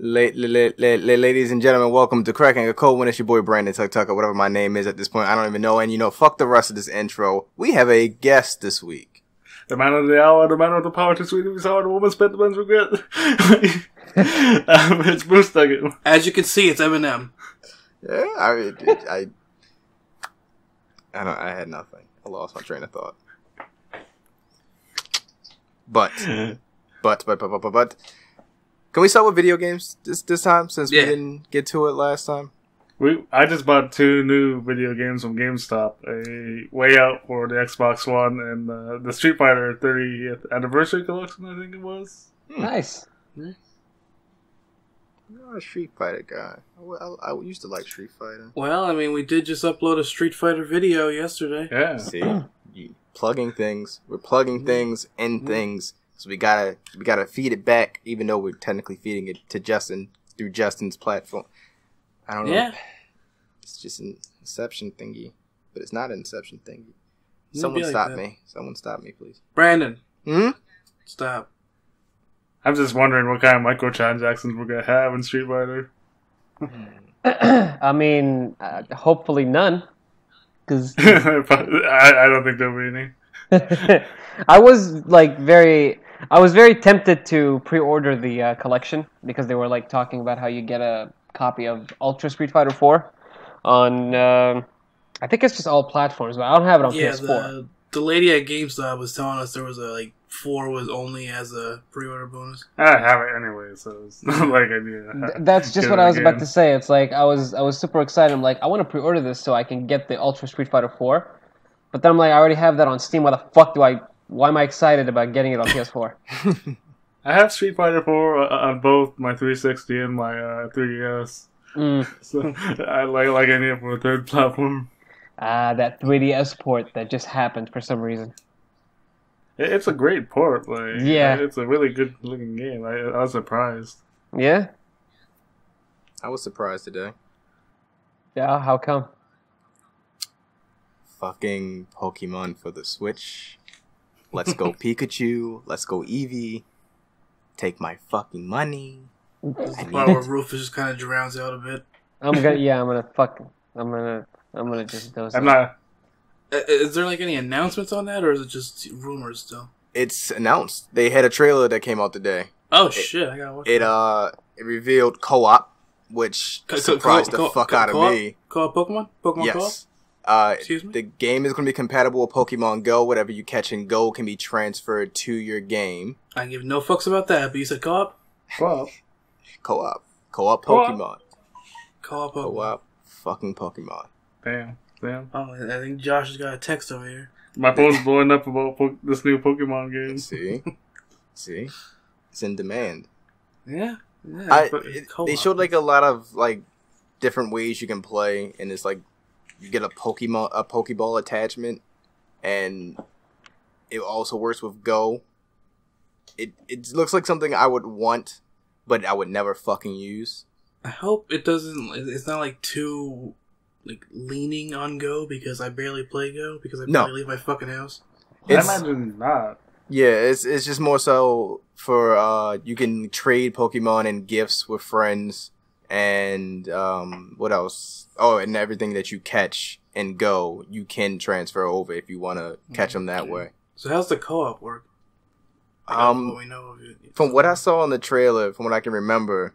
La- la- la- la- la- ladies and gentlemen, welcome to Cracking a Cold One it's your boy Brandon Tuk Tuk, or whatever my name is at this point. I don't even know. And you know, fuck the rest of this intro. We have a guest this week. The man of the hour, the man of the power to sweet we saw the woman spent the man's regret. um, it's Bruce Duggett. As you can see, it's Eminem. Yeah, I, it, I, I don't. I had nothing. I lost my train of thought. But, but, but, but, but, but, but, can we start with video games this this time since Yeah. we didn't get to it last time? We I just bought two new video games from GameStop. A Way Out for the Xbox One and uh, the Street Fighter 30th Anniversary Collection, I think it was. Hmm. Nice. I'm not a Street Fighter guy. I, I, I used to like Street Fighter. Well, I mean, we did just upload a Street Fighter video yesterday. Yeah. See, plugging things. We're plugging mm-hmm. things in mm-hmm. things. So we gotta we gotta feed it back, even though we're technically feeding it to Justin through Justin's platform. I don't know. Yeah. It's just an Inception thingy, but it's not an Inception thingy. It'll Someone like stop that. me. Someone stop me, please. Brandon, Hmm. stop. I'm just wondering what kind of microtransactions we're going to have in Street Fighter. I mean, uh, hopefully none. Because I, I don't think there'll be any. I was like very, I was very tempted to pre-order the uh, collection because they were like talking about how you get a copy of Ultra Street Fighter 4 on. um I think it's just all platforms, but I don't have it on yeah, PS4. the the lady at GameStop was telling us there was a like four was only as a pre-order bonus. I have it anyway, so it's not like I need to Th- That's just what I was about to say. It's like I was I was super excited. I'm like I want to pre-order this so I can get the Ultra Street Fighter 4. But then I'm like I already have that on Steam. Why the fuck do I? Why am I excited about getting it on PS4? I have Street Fighter 4 uh, on both my 360 and my uh, 3DS. Mm. So I like like I need it for a third platform. Ah, that 3DS port that just happened for some reason. It- It's a great port. Like Yeah. it's a really good looking game. I, I was surprised. Yeah, I was surprised today. yeah. How come? Fucking Pokemon for the Switch. Let's go Pikachu. Let's go Eevee. Take my fucking money. This I part where Rufus just kind of drowns out a bit. I'm gonna yeah. I'm gonna fuck. I'm gonna I'm gonna just doze. I'm off. not. Uh, Is there like any announcements on that, or is it just rumors still? It's announced. They had a trailer that came out today. Oh shit! I gotta watch It uh it revealed co-op, which Co- co- surprised co- the co- fuck co- out of co-op? me. Co-op Pokemon? Pokemon co-op? Yes. Uh, Excuse me? the game is going to be compatible with Pokemon Go. Whatever you catch in Go can be transferred to your game. I give no fucks about that. But you said co-op? Co-op, co-op Co-op. Pokemon, Co-op Pokemon. co-op fucking Pokemon. damn, damn. Oh, I think Josh has got a text over here. My phone's blowing up about po- this new Pokemon game. See, see, it's in demand. Yeah. yeah I, it- they showed like a lot of like different ways you can play, and it's like you get a Pokemon a Pokeball attachment, and it also works with Go. It it looks like something I would want, but I would never fucking use. I hope it doesn't. It's not like too like leaning on Go because I barely play Go because I No. barely leave my fucking house. It's- I imagine not. Yeah, it's it's just more so for uh you can trade Pokemon and gifts with friends and um what else? Oh, and everything that you catch and go, you can transfer over if you want to catch them that way. So how's the co-op work? Like, Um, what we know of it. From what I saw on the trailer, from what I can remember,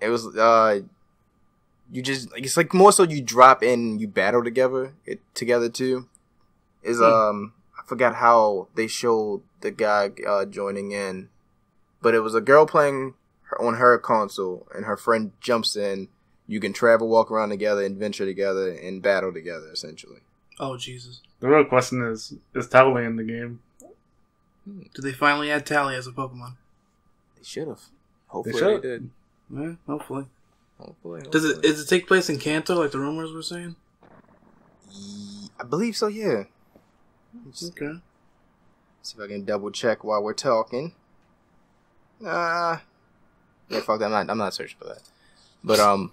it was uh you just it's like more so you drop in, you battle together, it together too. Is Hmm. um I forgot how they showed the guy uh joining in, but it was a girl playing her, on her console, and her friend jumps in. You can travel, walk around together, adventure together, and battle together. Essentially, Oh Jesus! The real question is: Is Tally in the game? Did they finally add Tally as a Pokemon? they should have. Hopefully, they, should. did. Yeah, hopefully. Hopefully, Does it does it take place in Kanto like the rumors were saying? I believe so. Yeah. Just Okay. See if I can double check while we're talking. Uh yeah, fuck that. I'm not I'm not searching for that. But um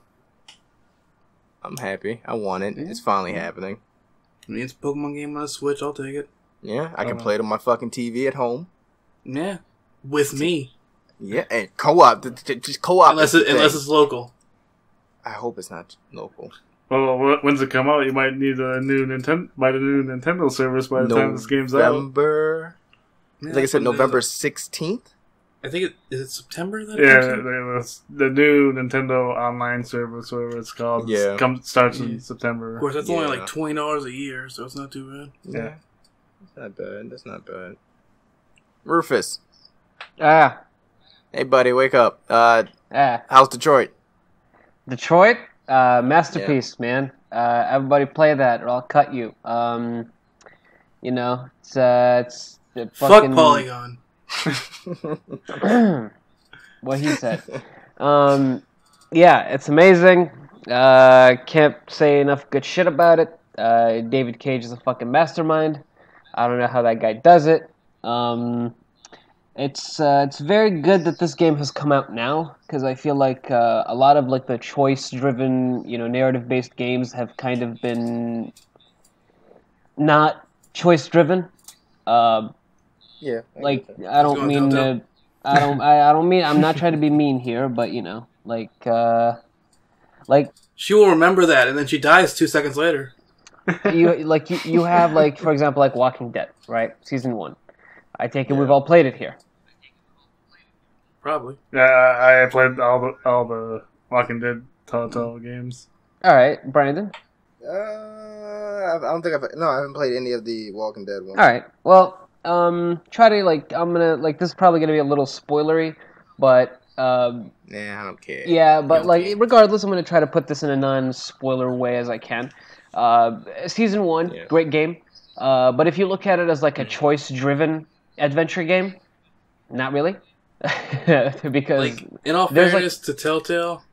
I'm happy. I want it. It's finally happening. I mean, it's a Pokemon game on a Switch. I'll take it. Yeah, I can Uh, play it on my fucking TV at home. Yeah, with me. Yeah, and co-op. th- th- Just co-op. unless it, unless it's local. I hope it's not local. Well, when's it come out? You might need a new Nintendo by the new Nintendo service by the time this game's out. November. Yeah, Like I said, that's what it is. November sixteenth. I think it is it September that. Yeah, comes out? the, the, the new Nintendo online service, whatever it's called, Yeah. comes starts Yeah. in September. Of course, that's only like twenty dollars a year, so it's not too bad. Yeah. That's not bad. That's not bad. Rufus, Ah, hey buddy, wake up. Uh, ah. how's Detroit? Detroit, uh, masterpiece, man. Uh, everybody play that, or I'll cut you. Um, you know, it's uh, it's the Fuck fucking Polygon. what he said. Um, yeah, it's amazing. Uh, can't say enough good shit about it. Uh, David Cage is a fucking mastermind. I don't know how that guy does it. Um, it's uh, it's very good that this game has come out now because I feel like uh, a lot of like the choice-driven, you know, narrative-based games have kind of been not choice-driven. Uh, yeah. like I don't going mean Telltale. to, I don't I, I don't mean I'm not trying to be mean here, but you know, like uh like She will remember that, and then she dies two seconds later. you like you, you have like for example like Walking Dead, right? Season 1. I take it we've all played it here. Probably. Yeah, I I played all the all the Walking Dead Telltale games. All right, Brandon. Uh, I don't think I've no, I haven't played any of the Walking Dead ones. All right. Well, um try to like I'm going to like this is probably going to be a little spoilery, but um Nah, I don't care. Yeah, but like regardless, I'm gonna try to put this in a non-spoiler way as I can. Uh, season one, Yeah. great game. Uh, but if you look at it as like a choice-driven adventure game, not really, because Like in all there's, like- fairness to Telltale,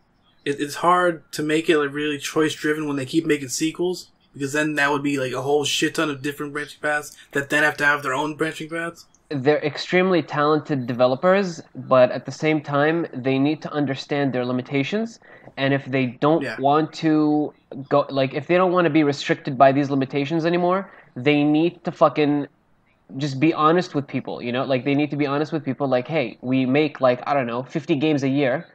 it, it's hard to make it like really choice driven when they keep making sequels because then that would be like a whole shit ton of different branching paths that then have to have their own branching paths. they're extremely talented developers, but at the same time, they need to understand their limitations. And if they don't Yeah. want to go, like, if they don't want to be restricted by these limitations anymore, they need to fucking just be honest with people. You know, like they need to be honest with people. Like, hey, we make like I don't know, fifty games a year.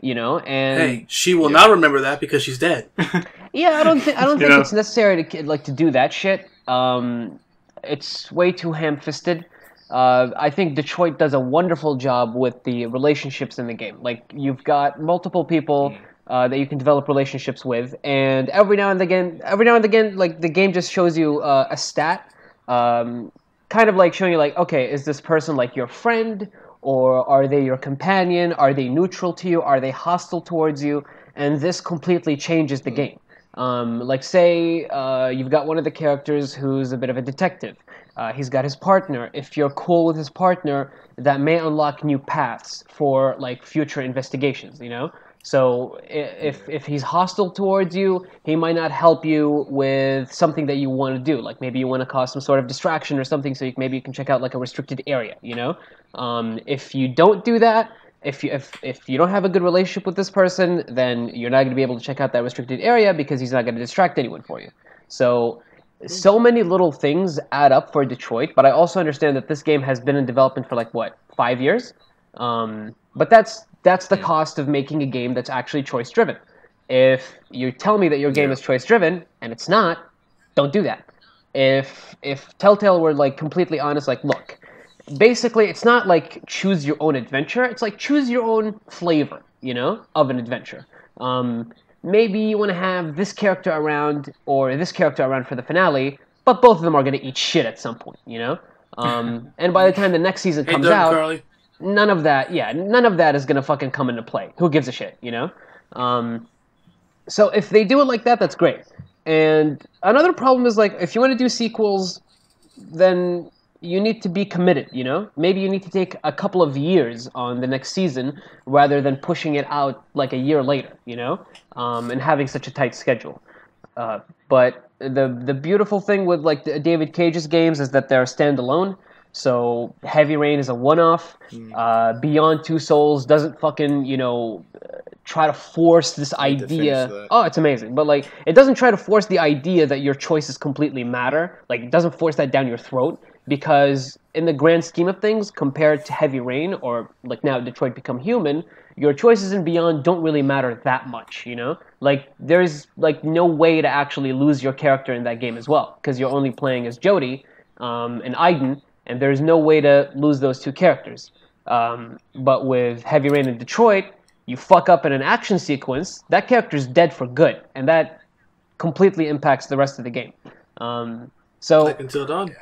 You know, and Hey, she will not remember that because she's dead. yeah, I don't think I don't think know? it's necessary to like to do that shit. Um, it's way too ham-fisted. Uh, I think Detroit does a wonderful job with the relationships in the game. Like you've got multiple people uh, that you can develop relationships with, and every now and again, every now and again, like the game just shows you uh, a stat, um, kind of like showing you like, okay, is this person like your friend, or are they your companion? Are they neutral to you? Are they hostile towards you? And this completely changes the game. Um, like, say uh, you've got one of the characters who's a bit of a detective. Uh, he's got his partner. If you're cool with his partner, that may unlock new paths for like future investigations. You know. So if if he's hostile towards you, he might not help you with something that you want to do. Like maybe you want to cause some sort of distraction or something, so you, maybe you can check out like a restricted area. You know. Um, if you don't do that, if you if, if you don't have a good relationship with this person, then you're not going to be able to check out that restricted area because he's not going to distract anyone for you. So so many little things add up for Detroit, but I also understand that this game has been in development for like what five years. Um, but that's that's the cost of making a game that's actually choice driven. If you tell me that your game is choice driven and it's not, don't do that. If if Telltale were like completely honest, like look, basically it's not like choose your own adventure. It's like choose your own flavor, you know, of an adventure. Um, maybe you want to have this character around or this character around for the finale, but both of them are going to eat shit at some point, you know. Um, and by the time the next season comes Doug out, Carly. none of that yeah none of that is going to fucking come into play who gives a shit you know um, so if they do it like that that's great and another problem is like if you want to do sequels then you need to be committed you know maybe you need to take a couple of years on the next season rather than pushing it out like a year later you know um, and having such a tight schedule uh, but the the beautiful thing with like the David Cage's games is that they're standalone. So Heavy Rain is a one-off. Uh, Beyond Two Souls doesn't fucking you know try to force this idea. Oh, it's amazing, but like it doesn't try to force the idea that your choices completely matter. Like it doesn't force that down your throat. Because in the grand scheme of things, compared to Heavy Rain or like now Detroit Become Human, your choices and Beyond don't really matter that much. You know, like there's like no way to actually lose your character in that game as well because you're only playing as Jodie um, and Aiden, and there's no way to lose those two characters. Um, but with Heavy Rain and Detroit, you fuck up in an action sequence, that character's dead for good, and that completely impacts the rest of the game. Um, so Until Dawn.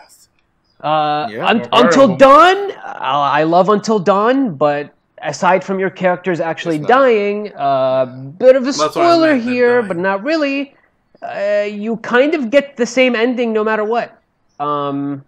Uh, Yeah. un- Until Dawn, I love Until Dawn, but aside from your characters actually not. dying, uh, bit of a spoiler meant, here, but not really. Uh, you kind of get the same ending no matter what. Um,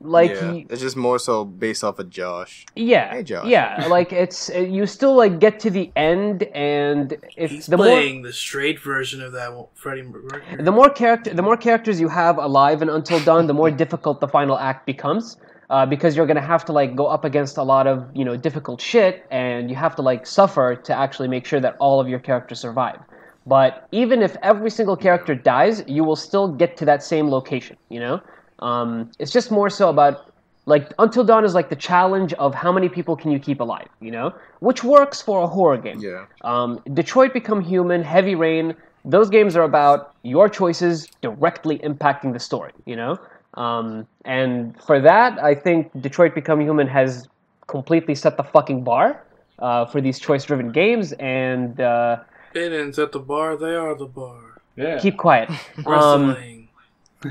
like yeah, y- it's just more so based off of Josh. yeah, Hey, Josh. yeah, like it's uh, you still like get to the end, and if He's the more playing the straight version of that Freddie Mercury. the more character the more characters you have alive and Until Dawn, the more difficult the final act becomes. Uh, because you're gonna have to like go up against a lot of you know difficult shit, and you have to like suffer to actually make sure that all of your characters survive. But even if every single character dies, you will still get to that same location. You know, um, it's just more so about like Until Dawn is like the challenge of how many people can you keep alive. You know, which works for a horror game. Yeah. Um, Detroit Become Human, Heavy Rain, those games are about your choices directly impacting the story, you know? Um, and for that, I think Detroit Become Human has completely set the fucking bar uh, for these choice driven games, and uh, They didn't the bar, they are the bar. Yeah. keep quiet. Um, Wrestling.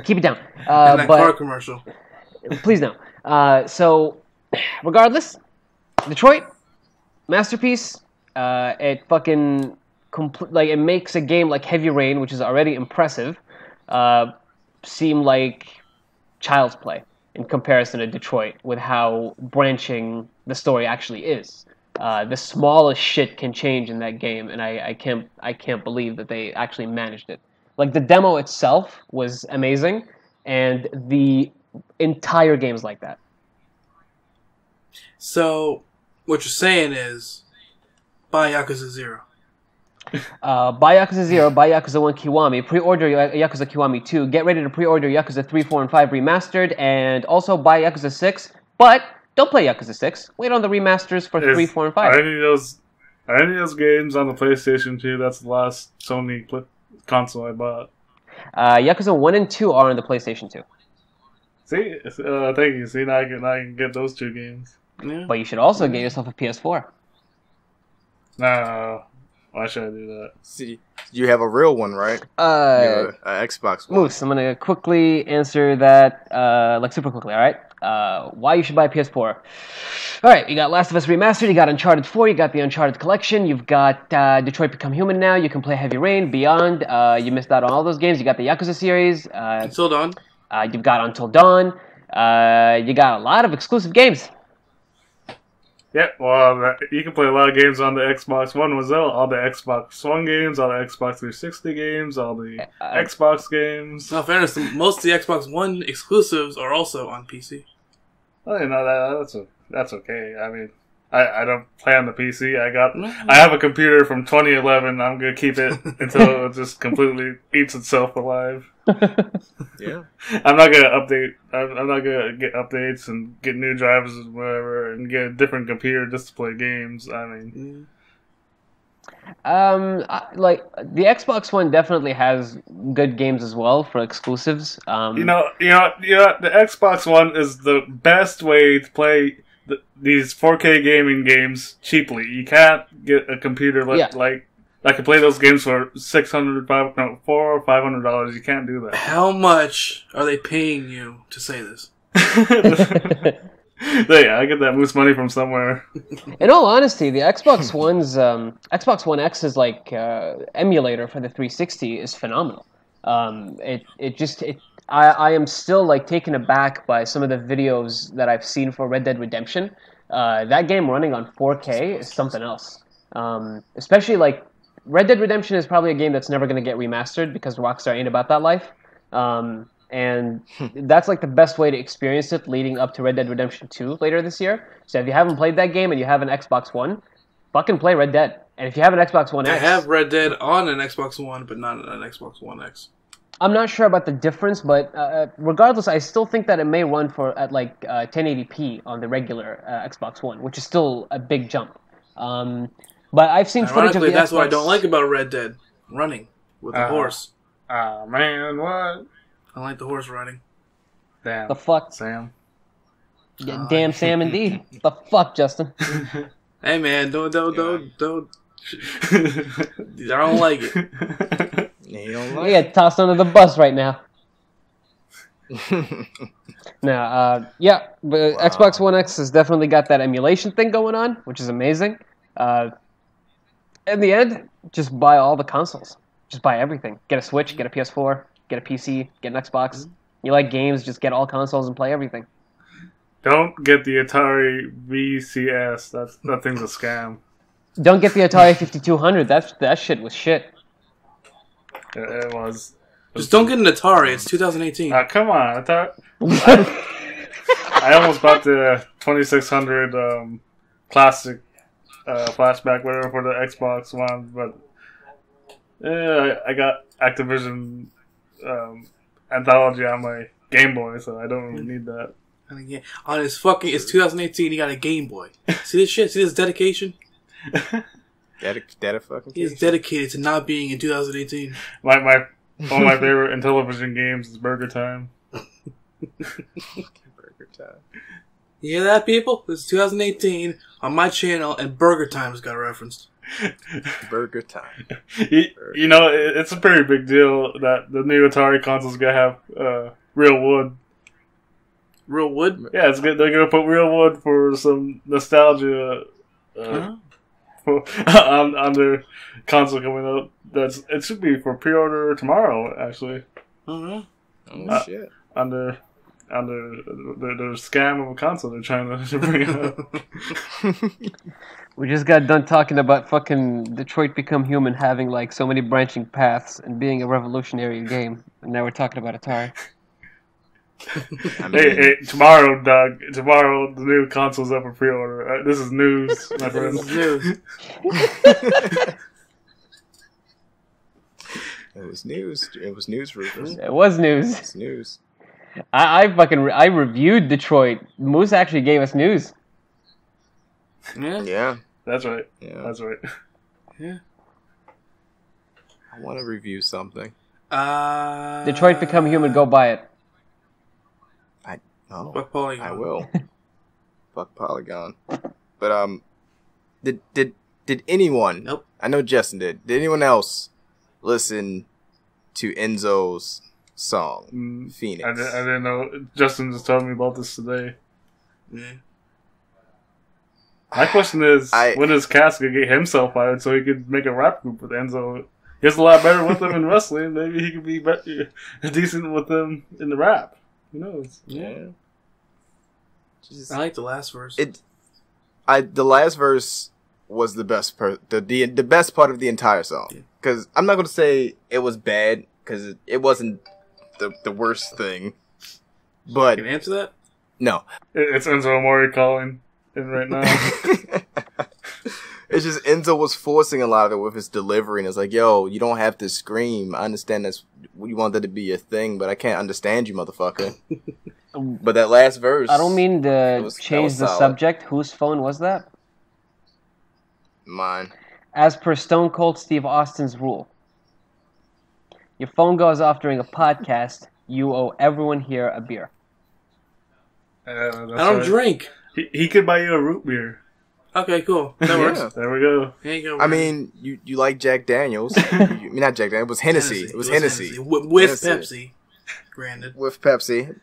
Keep it down. and Uh, that but car commercial. please no. Uh, so, regardless, Detroit masterpiece. Uh, it fucking compl- like it makes a game like Heavy Rain, which is already impressive, uh, seem like child's play in comparison to Detroit with how branching the story actually is. Uh, the smallest shit can change in that game, and I, I can't I can't believe that they actually managed it. Like the demo itself was amazing, and the entire game is like that. So, what you're saying is, buy Yakuza Zero. Uh, buy Yakuza 0, buy Yakuza 1 Kiwami, pre-order Yakuza Kiwami 2, get ready to pre-order Yakuza 3, 4, and 5 remastered, and also buy Yakuza 6, but don't play Yakuza 6. Wait on the remasters for 3, 4, and 5. any of those are any of those games on the PlayStation 2? That's the last Sony pl- console I bought. Uh, Yakuza 1 and 2 are on the PlayStation 2. See, uh, thank you. See, now I can now I can get those two games. Yeah. But you should also get yourself a PS4. No, why should I do that? See, you have a real one, right? You Uh, have a, a Xbox One. Moose, I'm gonna quickly answer that, uh, like super quickly. All right. Uh, why you should buy a PS4? All right, you got Last of Us remastered, you got Uncharted 4, you got the Uncharted collection, you've got uh, Detroit Become Human now. You can play Heavy Rain, Beyond. Uh, you missed out on all those games. You got the Yakuza series. Uh, Until Dawn. uh, you've got Until Dawn. Uh, you got a lot of exclusive games. Yeah, well, that, you can play a lot of games on the Xbox One as well. All the Xbox One games, all the Xbox 360 games, all the Uh, Xbox games. No, fairness, the- most of the Xbox One exclusives are also on PC. Oh, you know that that's o- that's okay. I mean, I, I don't play on the PC. I got Mm-hmm. I have a computer from 2011. I'm gonna keep it until it just completely eats itself alive. Yeah. I'm not gonna update. I'm, I'm not gonna get updates and get new drivers and whatever, and get a different computer just to play games. I mean, Um, I- like the Xbox One definitely has good games as well for exclusives. Um, you know, you know, you know, the Xbox One is the best way to play the, these 4K gaming games cheaply. You can't get a computer like Yeah. like that can play those games for six hundred, five, no, four or five hundred dollars. You can't do that. How much are they paying you to say this? yeah, I get that moose money from somewhere. In all honesty, the Xbox One's um, Xbox One X's like uh, emulator for the 360 is phenomenal. Um, it it just it I, I am still like taken aback by some of the videos that I've seen for Red Dead Redemption. Uh, that game running on 4K is something else. Um, especially like Red Dead Redemption is probably a game that's never going to get remastered because Rockstar ain't about that life. Um, and that's like the best way to experience it leading up to Red Dead Redemption 2 later this year. So if you haven't played that game and you have an Xbox One, fucking play Red Dead. And if you have an Xbox One I X, have Red Dead on an Xbox One, but not on an Xbox One X. I'm not sure about the difference, but uh, regardless, I still think that it may run for at like uh, 1080p on the regular uh, Xbox One, which is still a big jump. Um, but I've seen footage of Ironically, the that's what I don't like about Red Dead. Running with the Uh, horse. Ah man, what? I like the horse running. Damn. The fuck, Sam. Yeah, Oh, damn Sam, indeed. the fuck, Justin. Hey man, don't don't don't don't. I don't like it. Yeah, you don't like get tossed under the bus right now. No, uh, yeah, but Wow. Xbox One X has definitely got that emulation thing going on, which is amazing. Uh, in the end, just buy all the consoles. Just buy everything. Get a Switch, get a PS4, get a PC, get an Xbox. You like games, just get all consoles and play everything. Don't get the Atari VCS. That's that thing's a scam. Don't get the Atari 5200. That that shit was shit. It, it was. Just don't get an Atari. It's 2018. Ah, come on, Atari. I almost bought the 2600 um, classic uh, flashback, whatever, for the Xbox One, but yeah, I, I got Activision um, Anthology on my Game Boy, so I don't really need that. And again, on his fucking, it's 2018. He got a Game Boy. See this shit? See this dedication? that. A, that fucking He is dedicated to not being in 2018. My my one of my favorite in television games is Burger Time. Burger time. You hear that, people? This is 2018 on my channel, and Burger Time's got referenced. Burger time. you, you know, it, it's a pretty big deal that the new Atari console's gonna have uh, real wood. Real wood. Yeah, it's good. They're gonna put real wood for some nostalgia uh, Huh? On on their console coming up. That's it should be for pre-order tomorrow. Actually, Uh-huh. Oh Uh, shit. on their on their their, their scam of a console they're trying to bring out. We just got done talking about fucking Detroit Become Human having like so many branching paths and being a revolutionary game, and now we're talking about Atari. I mean, hey, hey, tomorrow, Doug. Tomorrow, the new console's up for pre-order. Uh, this is news, my This friend. is news. it was news. It was news, Rufus. It was news. It's news. I, I fucking re- I reviewed Detroit. Moose actually gave us news. Yeah. Yeah. That's right. Yeah. That's right. Yeah. I want to review something. Uh, Detroit Become Human. Go buy it. Oh, Fuck Polygon. I will. Fuck Polygon. But um, did did did anyone? Nope. I know Justin did. Did anyone else listen to Enzo's song Mm, Phoenix? I, didn't, I didn't know. Justin just told me about this today. Yeah. My question is, I- when is Cass gonna get himself fired so he could make a rap group with Enzo? He's a lot better with them in wrestling. Maybe he could be better, decent with them in the rap. Who knows? yeah. Just- I like the last verse. it I the last verse was the best per the the, the best part of the entire song Yeah. because I'm not gonna say it was bad because it, it wasn't the the worst thing, but Can you answer that? no, It- It's Enzo Amore calling in right now. it's just Enzo was forcing a lot of it with his delivery, and it's like, yo, you don't have to scream. I understand that's you want that to be a thing, but I can't understand you, motherfucker. but that last verse, I don't mean to was- change the solid. subject. Whose phone was that? mine. As per Stone Cold Steve Austin's rule, your phone goes off during a podcast. You owe everyone here a beer. Uh, I don't right. drink. He, he could buy you a root beer. Okay, cool. That works. There we go. There you go. I mean, you you like Jack Daniels? you, I mean, not Jack Daniels. It was Hennessy. It was Hennessy. With, with Hennessy. Pepsi, granted. with Pepsi.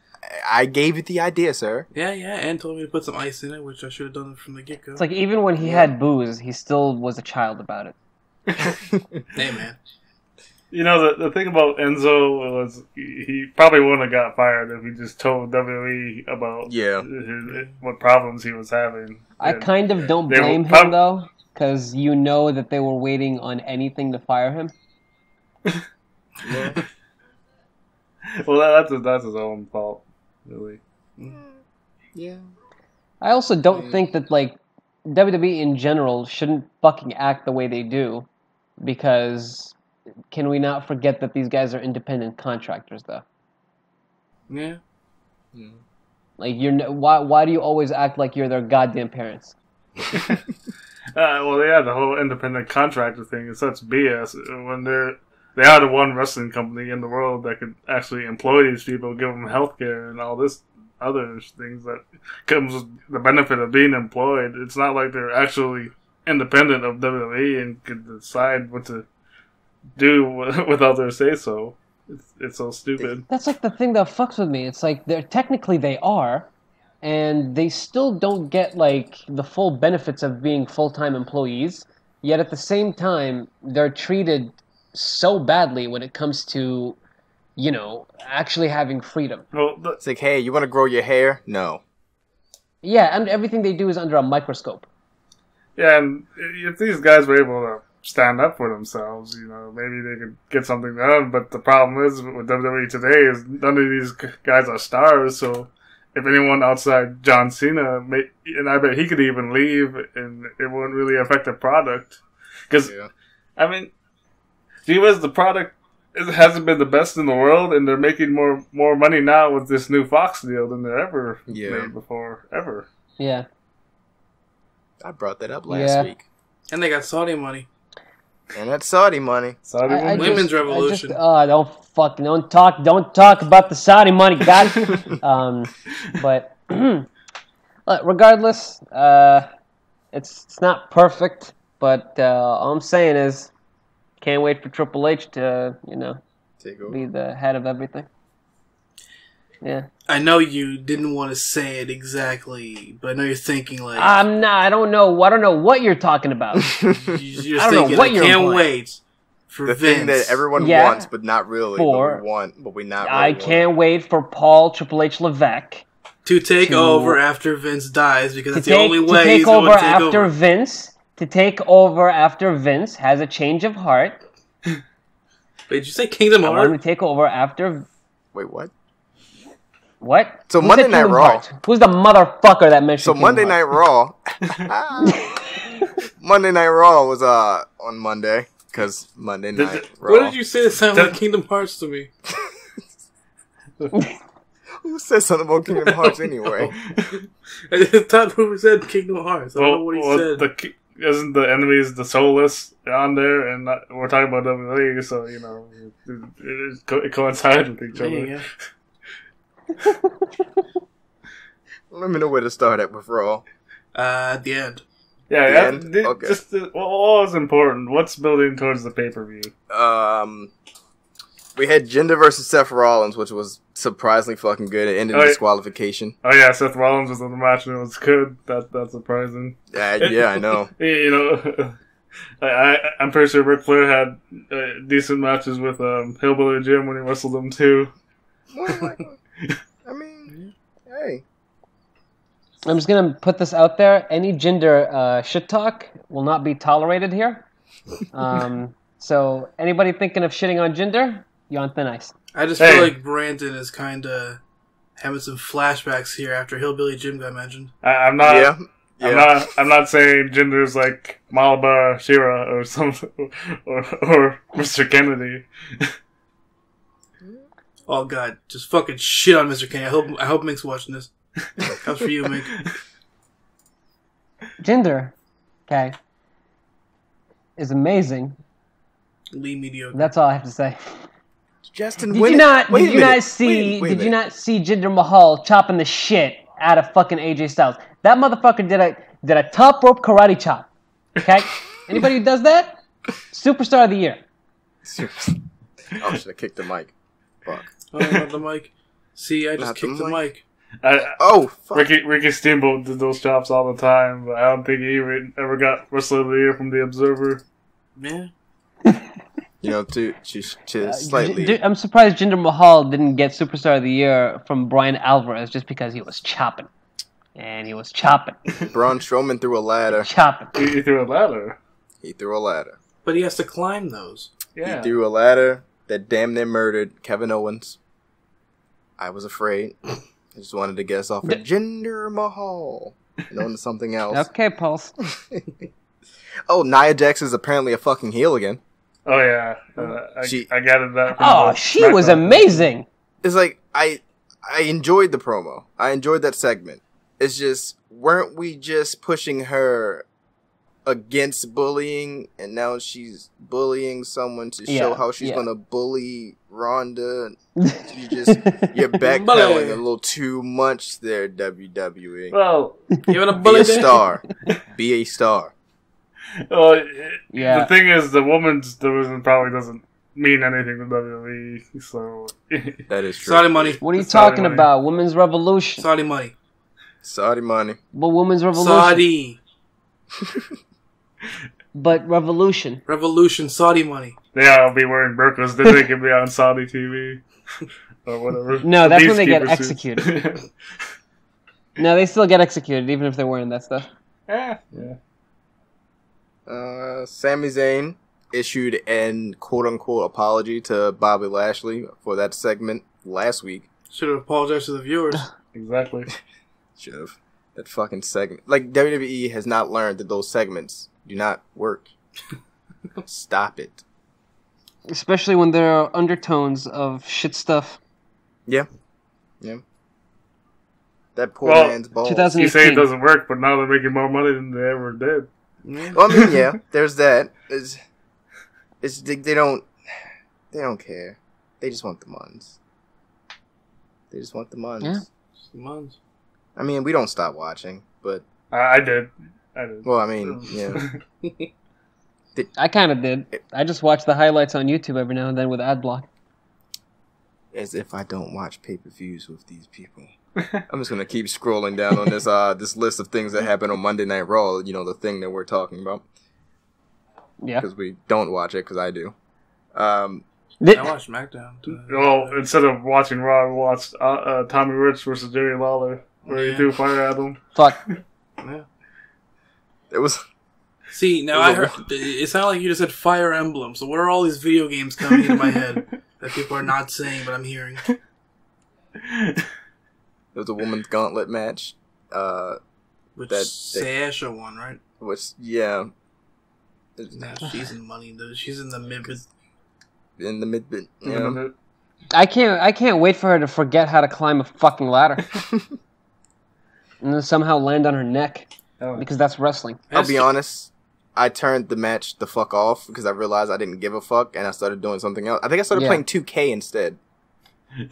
I gave it the idea, sir. Yeah, yeah, and told me to put some ice in it, which I should have done from the get go. It's like even when he had booze, he still was a child about it. hey, man. You know the the thing about Enzo was he, he probably wouldn't have got fired if he just told WWE about Yeah. his, what problems he was having. I kind of don't blame him though, because you know that they were waiting on anything to fire him. Yeah. well, that, that's that's his own fault, really. yeah. I also don't Mm. think that like WWE in general shouldn't fucking act the way they do, because can we not forget that these guys are independent contractors, though? Yeah. Like you're n- why why do you always act like you're their goddamn parents? Uh, well, yeah, the whole independent contractor thing is such BS. When they're they are the one wrestling company in the world that could actually employ these people, give them health care and all this other things that comes with the benefit of being employed. It's not like they're actually independent of WWE and could decide what to do without their say so. It's, it's so stupid. That's like the thing that fucks with me. It's like they're technically they are, and they still don't get like the full benefits of being full time employees. Yet at the same time, they're treated so badly when it comes to, you know, actually having freedom. Well, the, It's like, hey, you want to grow your hair? No. Yeah, and everything they do is under a microscope. Yeah, and if these guys were able to stand up for themselves, you know, maybe they could get something done. But the problem is with WWE today is none of these guys are stars. So if anyone outside John Cena, may, and I bet he could even leave, and it wouldn't really affect the product. Because Yeah. I mean, Divas, the product it hasn't been the best in the world, and they're making more more money now with this new Fox deal than they ever Yeah. made before, ever. Yeah. I brought that up last Yeah. week. And they got Saudi money. And that's Saudi money. Saudi I, I. Women's just, revolution. I just, uh, don't fuck, don't talk, don't talk about the Saudi money, God. um, but regardless, uh, it's it's not perfect. But uh, all I'm saying is, can't wait for Triple H to you know Take over. be the head of everything. Yeah, I know you didn't want to say it exactly, but I know you're thinking like I'm not. I don't know. I don't know what you're talking about. you're I don't know what I you're can't implying. wait for the Vince. thing that everyone Yeah. wants, but not really. For- but we want, but we not. I really can't wait for Paul Triple H Levesque to take to- over after Vince dies because to that's take, the only way to way take he's over going to take after over. Vince. To take over after Vince has a change of heart. Wait, did you say Kingdom I want to take over after Wait, what? What? So Who Monday Night Raw. Hearts? Who's the motherfucker that mentioned? So Kingdom Monday Night Raw. Monday Night Raw was uh on Monday because Monday Night did- Raw. What did you say that sounded like Kingdom Hearts to me? Who says something about Kingdom Hearts anyway? I thought who said Kingdom Hearts. I don't know what he well, said. the ki- isn't the enemies the soulless on there, and not, we're talking about WWE, so you know it, it, it coincides with each There other. You go. Let me know where to start at with Raw. Uh, the end. Yeah, The yeah. end? the- Okay. Just the, what what was important? What's building towards the pay per view? Um, we had Jinder versus Seth Rollins, which was surprisingly fucking good. It ended in Oh, yeah. disqualification. Oh yeah, Seth Rollins was in the match and it was good. That that's surprising. Uh, yeah, I know. you know, I, I I'm pretty sure Ric Flair had uh, decent matches with um, Hillbilly Jim when he wrestled them too. I mean, hey, I'm just gonna put this out there. Any Jinder uh, shit talk will not be tolerated here. Um, so anybody thinking of shitting on Jinder, you're on thin ice. I just Hey. feel like Brandon is kind of having some flashbacks here after Hillbilly Jim got mentioned. I, I'm not. yeah, I'm yeah. not. I'm not saying Jinder's like Malabar Shira or some or or Mr. Kennedy. Oh god, just fucking shit on Mr. Kane. I hope I hope Mink's watching this. Comes for you, Mink. Jinder, okay, is amazing. Lee mediocre. That's all I have to say. Justin, Did wait you not? wait Did you minute. not see? Wait- wait did you not see Jinder Mahal chopping the shit out of fucking AJ Styles? That motherfucker did a did a top rope karate chop. Okay, anybody who does that, superstar of the year. oh, should have kicked the mic. Fuck. Oh, not the mic. See, I just Not the kicked the mic. mic. I, Oh, fuck. Ricky Ricky Steamboat did those chops all the time, but I don't think he even ever got Wrestler of the Year from the Observer. Man, You know, to to, to Uh, slightly. J- I'm surprised Jinder Mahal didn't get superstar of the year from Bryan Alvarez just because he was chopping, and he was chopping, Braun Strowman threw a ladder. chopping. He, he threw a ladder. He threw a ladder. but he has to climb those. Yeah. He threw a ladder that damn near murdered Kevin Owens. I was afraid. I just wanted to guess off of Jinder Mahal and on to something else. Okay, Pulse. Oh, Nia Jax is apparently a fucking heel again. Oh yeah, uh, I, She- I gathered that. From Oh, she was SmackDown. amazing. It's like I I enjoyed the promo. I enjoyed that segment. It's just weren't we just pushing her against bullying and now she's bullying someone to show Yeah, how she's yeah. gonna bully Ronda. You just you're backpedaling a little too much there, WWE. Well, Give it a Be bullet. a star. Be a star. well, Yeah. The thing is, the woman's division probably doesn't mean anything to WWE. So That is true. Saudi money. What are you Saudi talking money. about? Women's revolution. Saudi money. Saudi money. But women's revolution. Saudi. But revolution. Revolution. Saudi money. yeah, I'll be wearing burqas. Then they can be on Saudi TV or whatever. No, that's when they get Peacekeeper executed. No, they still get executed even if they're wearing that stuff. yeah, yeah. Uh, Sami Zayn issued an quote unquote apology to Bobby Lashley for that segment last week. Should have apologized to the viewers. Exactly. Should have. That fucking segment. Like, WWE has not learned that those segments do not work. Stop it. Especially when there are undertones of shit stuff. Yeah. Yeah. That poor Well, man's balls. 2000 You say it doesn't work, but now they're making more money than they ever did. Yeah. Well, I mean, yeah, there's that. It's, it's they, they don't they don't care. They just want the muns. They just want the muns. Yeah. The Months. I mean, we don't stop watching, but I, I did. I did. well, I mean, yeah. I kind of did. I just watch the highlights on YouTube every now and then with ad block. As if I don't watch pay per views with these people. I'm just gonna keep scrolling down on this uh this list of things that happen on Monday Night Raw. You know, the thing that we're talking about Yeah. because we don't watch it because I do. Um, I watched SmackDown. today. well, instead of watching Raw, I watched uh, uh, Tommy Rich versus Jerry Lawler, where Yeah. he threw fire at him. Fuck. Yeah. It was See, now I heard. It sounded like you just said Fire Emblem. So what are all these video games coming into my head that people are not saying, but I'm hearing? it was a woman's gauntlet match. Uh, Which That- Sasha won, right? which yeah, Nah, she's in money. Though. She's in the mid. in the mid bit. Yeah. I can't. I can't wait for her to forget how to climb a fucking ladder and then somehow land on her neck Oh. because that's wrestling. I'll be honest. I turned the match the fuck off because I realized I didn't give a fuck, and I started doing something else. I think I started Yeah. playing 2K instead.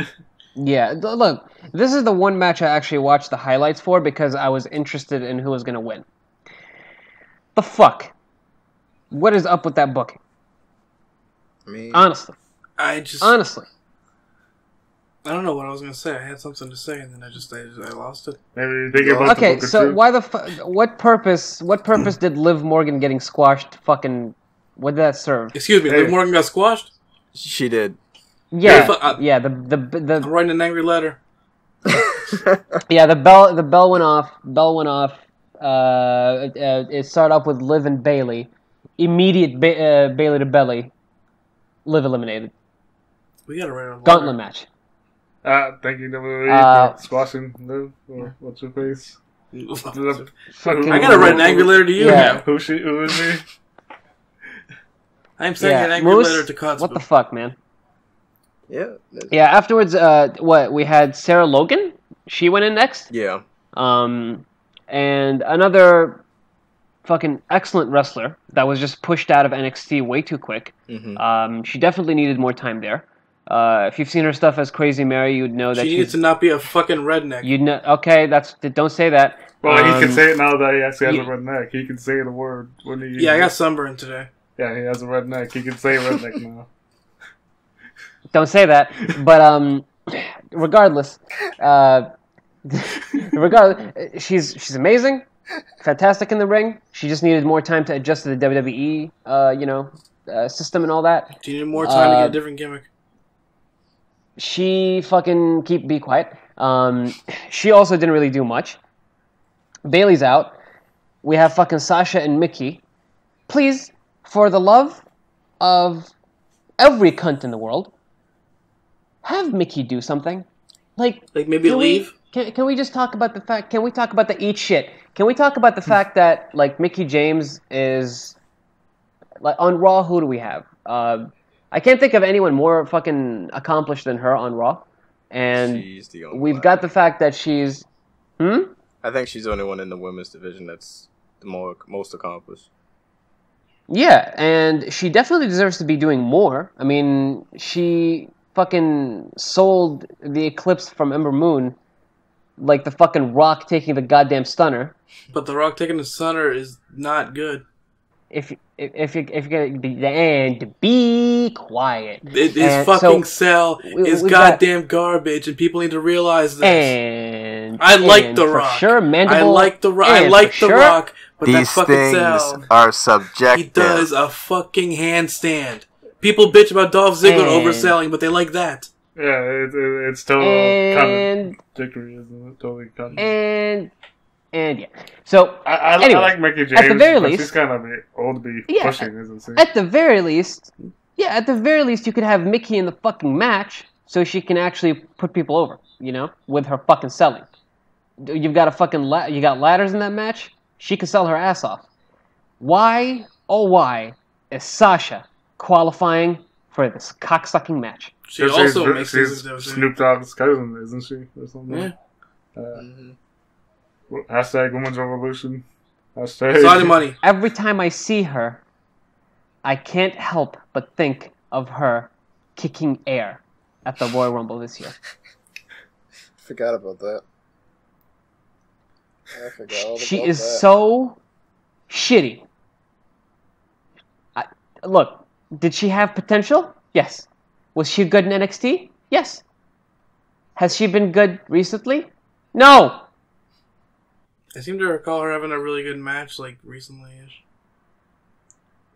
Yeah, look, this is the one match I actually watched the highlights for because I was interested in who was going to win. The fuck? What is up with that booking? I mean, Honestly, I just. honestly. I don't know what I was gonna say. I had something to say, and then I just I, I lost it. Maybe you think about Okay, the so too. why the fu- what purpose? What purpose did Liv Morgan getting squashed? Fucking, what did that serve? Excuse me, Hey. Liv Morgan got squashed. she did. Yeah, fu- uh, yeah. The the the I'm writing an angry letter. Yeah, the bell the bell went off. Bell went off. Uh, it, uh, it started off with Liv and Bayley. Immediate ba- uh, Bayley to belly. Liv eliminated. We gotta write a letter. Gauntlet match. Uh, thank you, WWE, Uh, for squashing Liv, or what's your face? I Fucking- I gotta write an angry letter to you Yeah. now. Who she? Who is he? I'm sending Yeah, an angry Moose, letter to Cuts. What the fuck, man? yeah. Yeah. Afterwards, uh, what we had Sarah Logan. She went in next. Yeah. Um, and another fucking excellent wrestler that was just pushed out of NXT way too quick. hmm Um, she definitely needed more time there. Uh, if you've seen her stuff as Crazy Mary, you'd know that She needs to not be a fucking redneck. You'd know. Okay, that's don't say that. Well, he can Um, say it now that he actually has you- a redneck. He can say the word when he. yeah, I got sunburn today. Yeah, he has a redneck. He can say redneck now. Don't say that. But um, regardless, uh, regardless, she's she's amazing, fantastic in the ring. She just needed more time to adjust to the WWE, uh, you know, uh, system and all that. Do you need more time to Uh, get a different gimmick? She fucking keep be quiet. Um, she also didn't really do much. Bayley's out. We have fucking Sasha and Mickie. Please, for the love of every cunt in the world, have Mickie do something. Like, Like maybe leave. We, can, can we just talk about the fact? Can we talk about the eat shit? Can we talk about the fact that like Mickie James is like on Raw, who do we have? Uh, I can't think of anyone more fucking accomplished than her on Raw, and she's the only we've one. got the fact that she's. Hmm. I think she's the only one in the women's division that's the more most accomplished. Yeah, and she definitely deserves to be doing more. I mean, she fucking sold the Eclipse from Ember Moon like the fucking Rock taking the goddamn stunner. But The Rock taking the Stunner is not good. If if if you if you're gonna be and be quiet. It, his And fucking so, cell we- is we've got- goddamn garbage, and people need to realize this. And I like and The Rock. Sure, mandible. I like the Rock. I like the sure, Rock, but that These fucking things cell. are He does a fucking handstand. People bitch about Dolph Ziggler And- overselling, but they like that. Yeah, it, it, it's total And contradictory, isn't it? Totally contradictory. and and yeah. So I, I, Anyway, I like Mickie James, at the very least- she's kind of old to be Yeah, pushing, isn't she? at the very least, yeah, at the very least, you could have Mickey in the fucking match so she can actually put people over, you know, with her fucking selling. You've got a fucking la- you got ladders in that match. She can sell her ass off. Why, oh why, is Sasha qualifying for this cocksucking match? She She's- also she's, makes she's things that was- Snoop Dogg's cousin, isn't she, or something? Yeah. Uh, Mhm. Hashtag Women's Revolution. Hashtag. Saudi money. Every time I see her, I can't help but think of her kicking air at the Royal Rumble this year. Forgot about that. I forgot all she about is that. so shitty. I, look, did she have potential? Yes. Was she good in NXT? Yes. Has she been good recently? No. I seem to recall her having a really good match, like recently ish.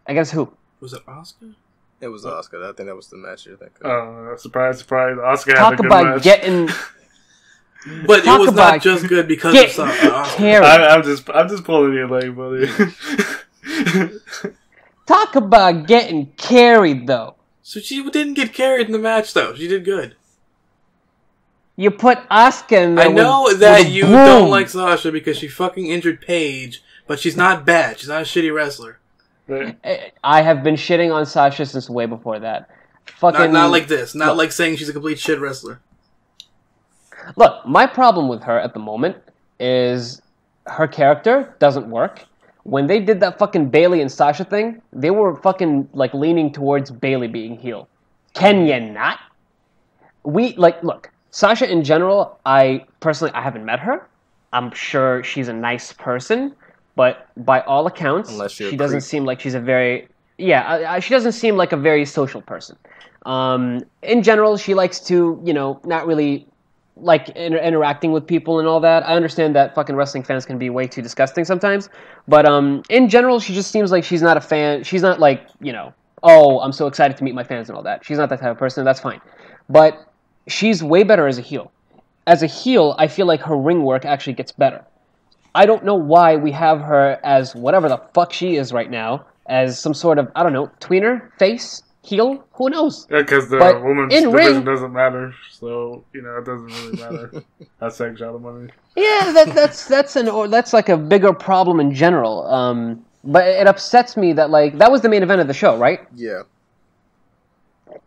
I guess who? Was it Asuka? It was Asuka. I think that was the match you're thinking. Oh, surprise, surprise. Asuka had a Talk good about match. getting But Talk it was not just good because of Sa- Asuka. carried. I, I'm just, I'm just pulling your leg, buddy. Talk about getting carried though. So she didn't get carried in the match, though. She did good. You put Asuka in there I know with- that with you broom. don't like Sasha because she fucking injured Paige, but she's not bad. She's not a shitty wrestler. But I have been shitting on Sasha since way before that. Fucking Not, not like this. Not Look. like saying she's a complete shit wrestler. Look, my problem with her at the moment is her character doesn't work. When they did that fucking Bayley and Sasha thing, they were fucking like leaning towards Bayley being heel. Can you not? We like look, Sasha in general, I personally I haven't met her. I'm sure she's a nice person, but by all accounts, Unless you're a she doesn't creep. seem like she's a very yeah, I, I, she doesn't seem like a very social person. Um, in general, she likes to, you know, not really like inter- interacting with people and all that. I understand that fucking wrestling fans can be way too disgusting sometimes, but um, in general, she just seems like she's not a fan. She's not like you know, oh, I'm so excited to meet my fans and all that. She's not that type of person. That's fine, but she's way better as a heel. As a heel, I feel like her ring work actually gets better. I don't know why we have her as whatever the fuck she is right now, as some sort of I don't know tweener face heel. Who knows? yeah, because the But woman's in division ring- doesn't matter, so you know it doesn't really matter. Hashtag Shadow Money. Yeah, that, that's that's an or that's like a bigger problem in general. Um, but it upsets me that like that was the main event of the show, right? Yeah.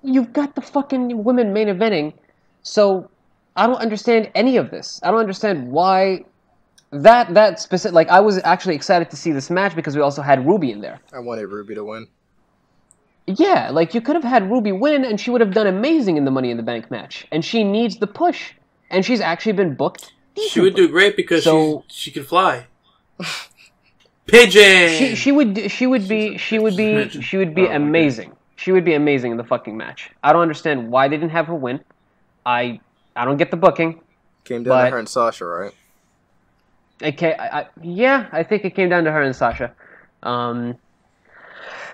You've got the fucking women main eventing, so I don't understand any of this. I don't understand why that that specific. Like I was actually excited to see this match because we also had Ruby in there. I wanted Ruby to win. Yeah, like you could have had Ruby win, and she would have done amazing in the Money in the Bank match. And she needs the push, and she's actually been booked. She would do great because So- she she can fly. Pigeon. she she would she would be she would be she would be Oh, amazing. She would be amazing in the fucking match. I don't understand why they didn't have her win. I I don't get the booking. Came down to her and Sasha, right? Okay, I, I, yeah, I think it came down to her and Sasha. Um,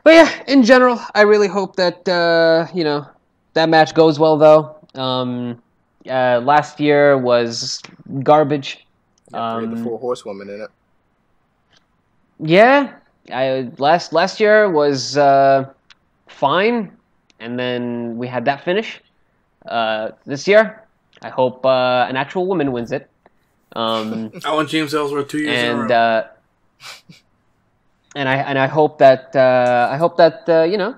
but yeah, in general, I really hope that uh, you know that match goes well. Though um, uh, last year was garbage. Yeah, three the Um, four horsewomen in it. Yeah, I last last year was uh, fine, and then we had that finish. Uh, this year, I hope uh, an actual woman wins it. Um, I want James Ellsworth two years in a and row. uh, and I and I hope that uh, I hope that uh, you know,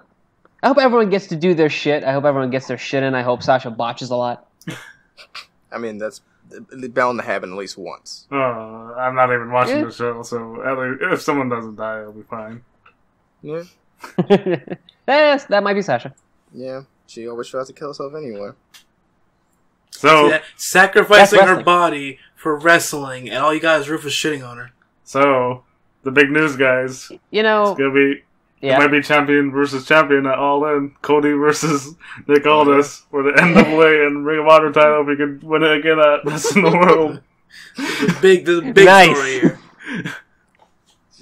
I hope everyone gets to do their shit. I hope everyone gets their shit in. I hope Sasha botches a lot. I mean, that's bound to happen at least once. Uh, I'm not even watching Yeah. the show, so if someone doesn't die, it'll be fine. Yeah, yes, that might be Sasha. yeah. She always tries to kill herself anyway. So, Yeah, sacrificing her body for wrestling, and all you guys Rufus shitting on her. so the big news, guys. You know, It's gonna be it might be champion versus champion at All In. Cody versus Nick Aldis for the NWA and Ring of Honor title. If he could win it again at Best in the World. The big, the big Nice. story here.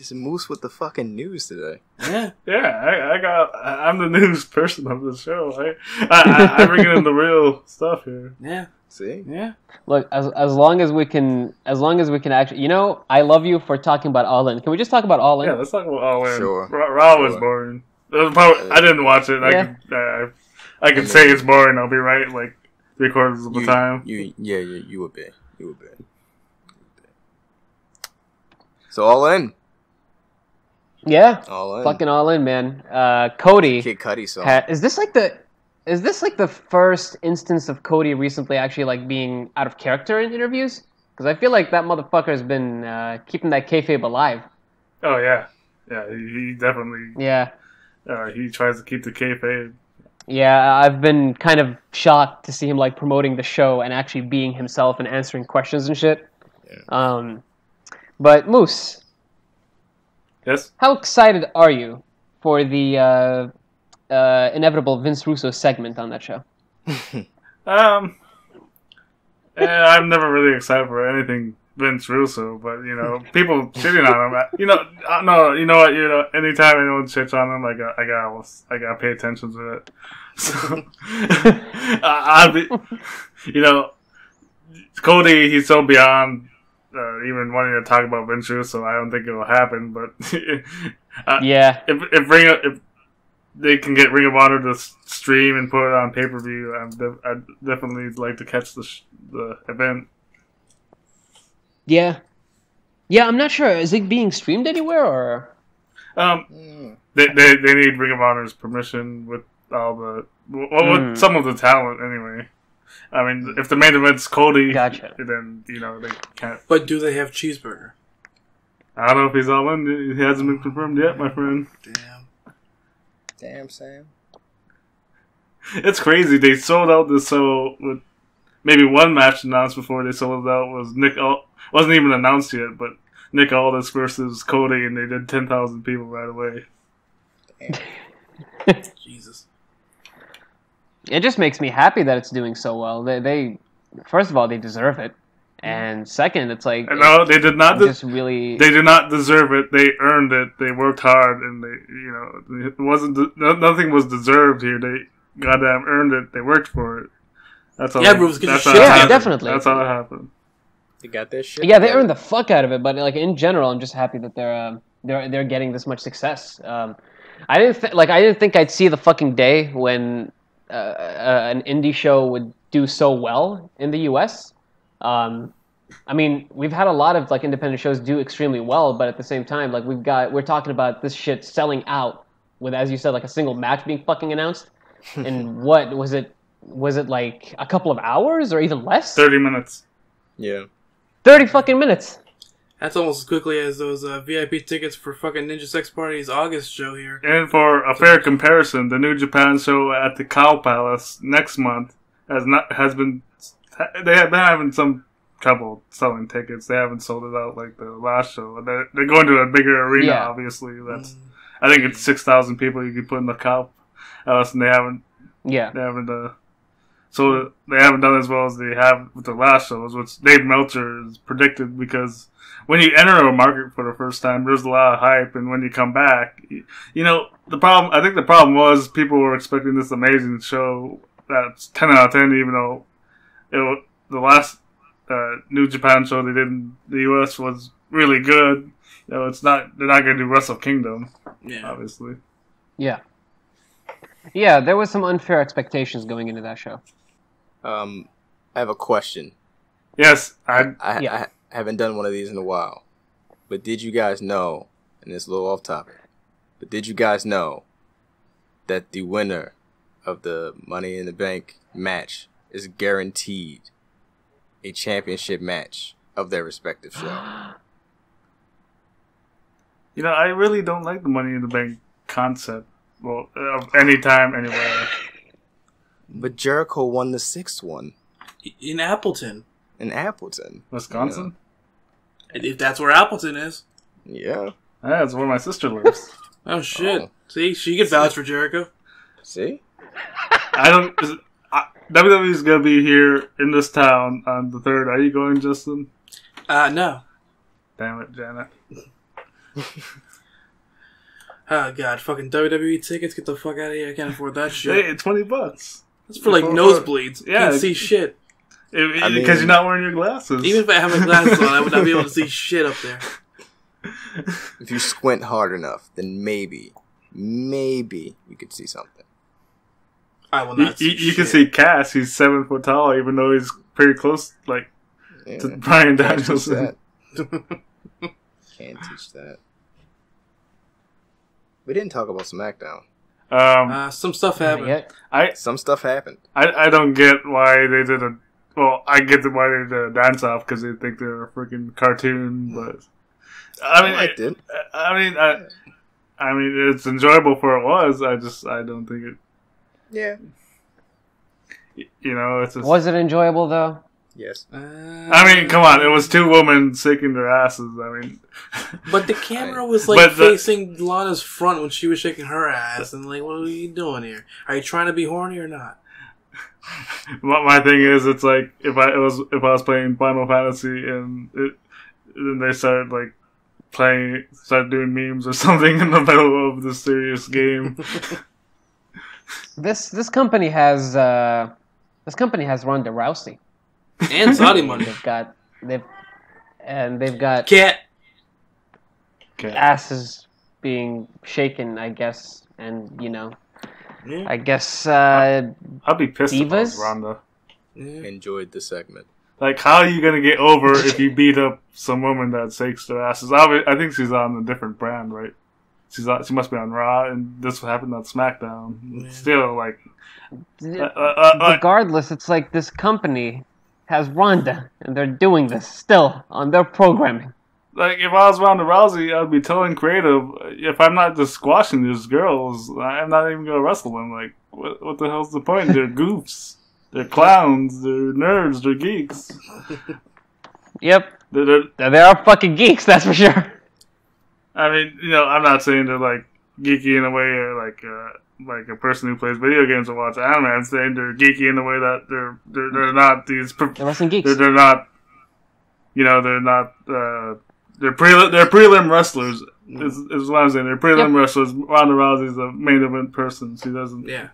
Just moose with the fucking news today. Yeah, Yeah, I, I got. I- I'm the news person of the show. I, I, I, I bring in the real stuff here. yeah, See, yeah. Look, as as long as we can, as long as we can actually, you know, I love you for talking about All In. Can we just talk about All In? Yeah, let's talk about All In. Sure. Raw, Raw was Sure. boring. Was probably- I didn't watch it. I Yeah. could, uh, I could say it's boring. I'll be right like three quarters of the you, time. you, yeah, you, you would be, you would be. So all in, Yeah, all in. fucking All In, man. Uh, Cody. Kid Cudi song. Ha- is this like the is this like the first instance of Cody recently actually like being out of character in interviews? Because I feel like that motherfucker has been uh, keeping that kayfabe alive. Oh yeah, yeah. He, he definitely. Yeah, Uh, he tries to keep the kayfabe. yeah. I've been kind of shocked to see him like promoting the show and actually being himself and answering questions and shit. Yeah. Um, but Moose, Yes. how excited are you for the uh, uh, inevitable Vince Russo segment on that show? Um. eh, I'm never really excited for anything Vince Russo, but you know, people shitting on him. You know, uh, no, you know what? You know, anytime anyone shits on him, I got, I got, I got to pay attention to it. So, I, I'll be, you know, Cody, he's so beyond uh, even wanting to talk about Vince so I don't think it will happen, but uh, Yeah, if if Ring of, if they can get Ring of Honor to stream and put it on pay per view, I'm def- I'd definitely like to catch the sh- the event. yeah, yeah. I'm not sure. Is it being streamed anywhere or? Um, Mm. they, they they need Ring of Honor's permission with all the well, with Hmm. some of the talent anyway. I mean, if the main event's Cody, Gotcha. then you know they can't. But do they have cheeseburger? I don't know if he's all in. He hasn't been confirmed yet, my friend. Damn. Damn, Sam. It's crazy. They sold out this show with maybe one match announced before they sold it out was Nick. Al- wasn't even announced yet, but Nick Aldis versus Cody, and they did ten thousand people right away. Jesus. It just makes me happy that it's doing so well. They, they first of all, they deserve it, and second, it's like And no, they did not. De- just really. they did not deserve it. They earned it. They worked hard, and they, you know, it wasn't. De- nothing was deserved here. They goddamn earned it. They worked for it. That's all. Yeah, Bruce, get that's shit how it together. happened. definitely. That's how it happened. They got their shit. yeah, they earned the fuck out of it, but like in general, I'm just happy that they're um, they're they're getting this much success. Um, I didn't th- like I didn't think I'd see the fucking day when uh, uh, an indie show would do so well in the U.S. Um, I mean, we've had a lot of like independent shows do extremely well, but at the same time, like we've got we're talking about this shit selling out with, as you said, like a single match being fucking announced. and what was it? Was it like a couple of hours or even less? Thirty minutes. Yeah. Thirty fucking minutes. That's almost as quickly as those uh, VIP tickets for fucking Ninja Sex Party's August show here. And for a fair comparison, the New Japan show at the Cow Palace next month has not has been they have been having some trouble selling tickets. They haven't sold it out like the last show. They're, they're going to a bigger arena, Yeah. obviously. That's Mm. I think it's six thousand people you could put in the Cow Palace, and they haven't Yeah. they haven't uh, so they haven't done as well as they have with the last shows, which Dave Meltzer has predicted because when you enter a market for the first time, there's a lot of hype, and when you come back, you, you know the problem. I think the problem was people were expecting this amazing show that's ten out of ten, even though it the last uh, New Japan show they did in the U.S. was really good. You know, it's not they're not going to do Wrestle Kingdom, Yeah. obviously. Yeah. Yeah, there was some unfair expectations going into that show. Um, I have a question. Yes, I I, Yeah. I haven't done one of these in a while, but did you guys know and it's a little off topic, but did you guys know that the winner of the Money in the Bank match is guaranteed a championship match of their respective show? You know, I really don't like the Money in the Bank concept. Well, of any time, anywhere. But Jericho won the sixth one In Appleton. in Appleton. Wisconsin? And If that's where Appleton is. Yeah. Yeah, that's where my sister lives. Oh shit! Oh. See, she could vouch for Jericho. See? I don't. Is, I, WWE's gonna be here in this town on the third. Are you going, Justin? Uh, no. Damn it, Janet. Oh god, fucking WWE tickets. Get the fuck out of here. I can't afford that shit. Hey, twenty bucks. That's for like nosebleeds. yeah. Can't see shit. Because I mean- you're not wearing your glasses. Even if I have my glasses on, I would not be able to see shit up there. If you squint hard enough, then maybe, maybe you could see something. I will you, not see you, you can see Cass. He's seven foot tall, even though he's pretty close, like Yeah. to Bryan Can't teach Danielson. that. Can't teach that. We didn't talk about SmackDown. Um, Uh, some stuff happened. yet. I, Some stuff happened. I I don't get why they did a. Well, I get the why they did a dance off because they think they're a freaking cartoon, but I mean, I liked it. I mean, I, I mean, it's enjoyable for it was. I just, I don't think it. Yeah. You know, it's just. Was it enjoyable though? Yes. Uh, I mean, come on! It was two women shaking their asses. I mean, But the camera was like But the- facing Lana's front when she was shaking her ass, and like, what are you doing here? Are you trying to be horny or not? my, my thing is, it's like if I it was if I was playing Final Fantasy and it, then they started like playing, started doing memes or something in the middle of the serious game. This this company has uh, this company has Ronda Rousey. And Saudi money. They've got they've and they've got Cat. Okay. asses being shaken, I guess, and you know, Yeah. I guess uh, I'd be pissed if Divas? Ronda. yeah. Enjoyed the segment. Like, how are you gonna get over if you beat up some woman that shakes their asses? Obvi- I think she's on a different brand, right? She's on, she must be on Raw, and this happened on SmackDown. Yeah. Still, like, uh, uh, uh, uh, regardless, it's like this company has Ronda, and they're doing this still on their programming. like if I was Ronda Rousey, I'd be telling creative, if I'm not just squashing these girls, I'm not even gonna wrestle them. Like, what, what the hell's the point? They're goofs. They're clowns. They're nerds. They're geeks. Yep, They're, they're, they they are fucking geeks, that's for sure. I mean, you know, I'm not saying they're like geeky in a way, or like uh, like a person who plays video games and watch anime. I'm saying they're geeky in the way that they're they're, they're not these. Pro- They're wrestling geeks. they're, they're not. You know, they're not. Uh, they're prelim. They're prelim wrestlers. Is, is what I'm saying. They're prelim Yep. wrestlers. Ronda Rousey's the main event person. She doesn't. Yeah.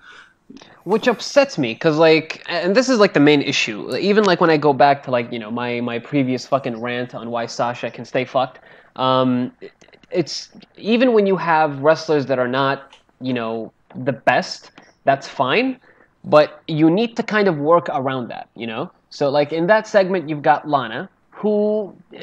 which upsets me because like and this is like the main issue even like when i go back to like you know my my previous fucking rant on why sasha can stay fucked um it's even when you have wrestlers that are not you know the best that's fine but you need to kind of work around that you know so like in that segment you've got lana who uh,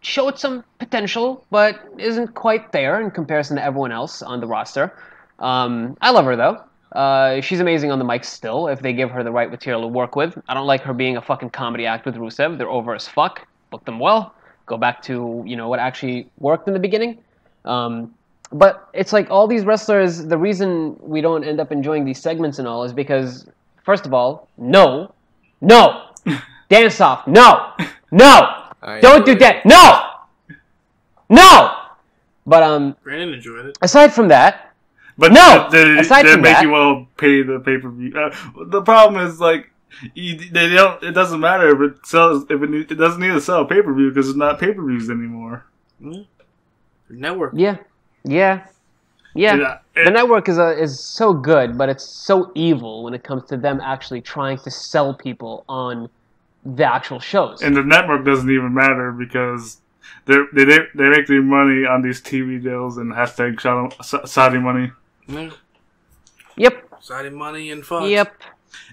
showed some potential but isn't quite there in comparison to everyone else on the roster um, i love her though uh, she's amazing on the mic still if they give her the right material to work with. I don't like her being a fucking comedy act with Rusev. They're over as fuck. Book them well. Go back to you know what actually worked in the beginning. Um, but it's like all these wrestlers. The reason we don't end up enjoying these segments and all is because first of all, no, no, dance off, no, no, I don't do that, no, no. But um, Brandon enjoyed it. aside from that, But No! they, Aside they from make that- you well pay the pay per view. Uh, the problem is like. You, they don't. It doesn't matter if it sells. If it, it doesn't need to sell pay per view because it's not pay per views anymore. Network. yeah, yeah, yeah. Yeah, the network is a, is so good, but it's so evil when it comes to them actually trying to sell people on the actual shows. and the network doesn't even matter because they they they make their money on these TV deals and hashtag Saudi- Saudi money. Yeah. yep, Saudi money and fuck. yep.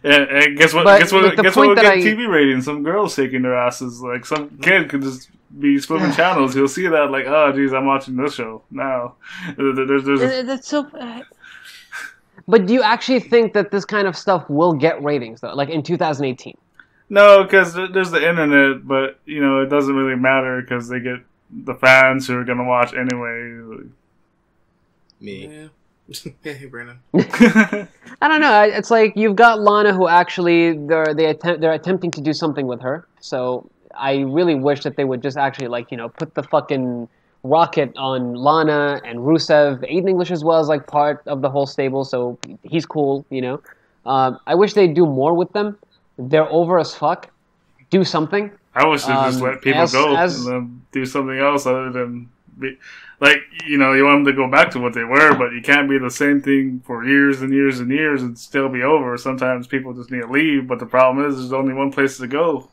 And, and guess what? But, guess what? like, the guess what? point Will get I- TV ratings. Some girls shaking their asses. Like some kid could just be flipping channels. you'll see that. Like, oh, geez, I'm watching this show now. There- there- There's, there's a, That's so. But do you actually think that this kind of stuff will get ratings though? Like in 2018? no, because there's the internet, but you know it doesn't really matter because they get the fans who are gonna watch anyway. Me. Yeah. hey, Brandon. I don't know. It's like you've got Lana, who actually they're they attempt they're attempting to do something with her. So I really wish that they would just actually like you know put the fucking rocket on Lana and Rusev. Aiden English as well as like part of the whole stable, so he's cool. You know, um, I wish they'd do more with them. They're over as fuck. Do something. I wish they just Um, let people as- go as- and then do something else other than be like you know you want them to go back to what they were, but you can't be the same thing for years and years and years and still be over. Sometimes people just need to leave, but the problem is there's only one place to go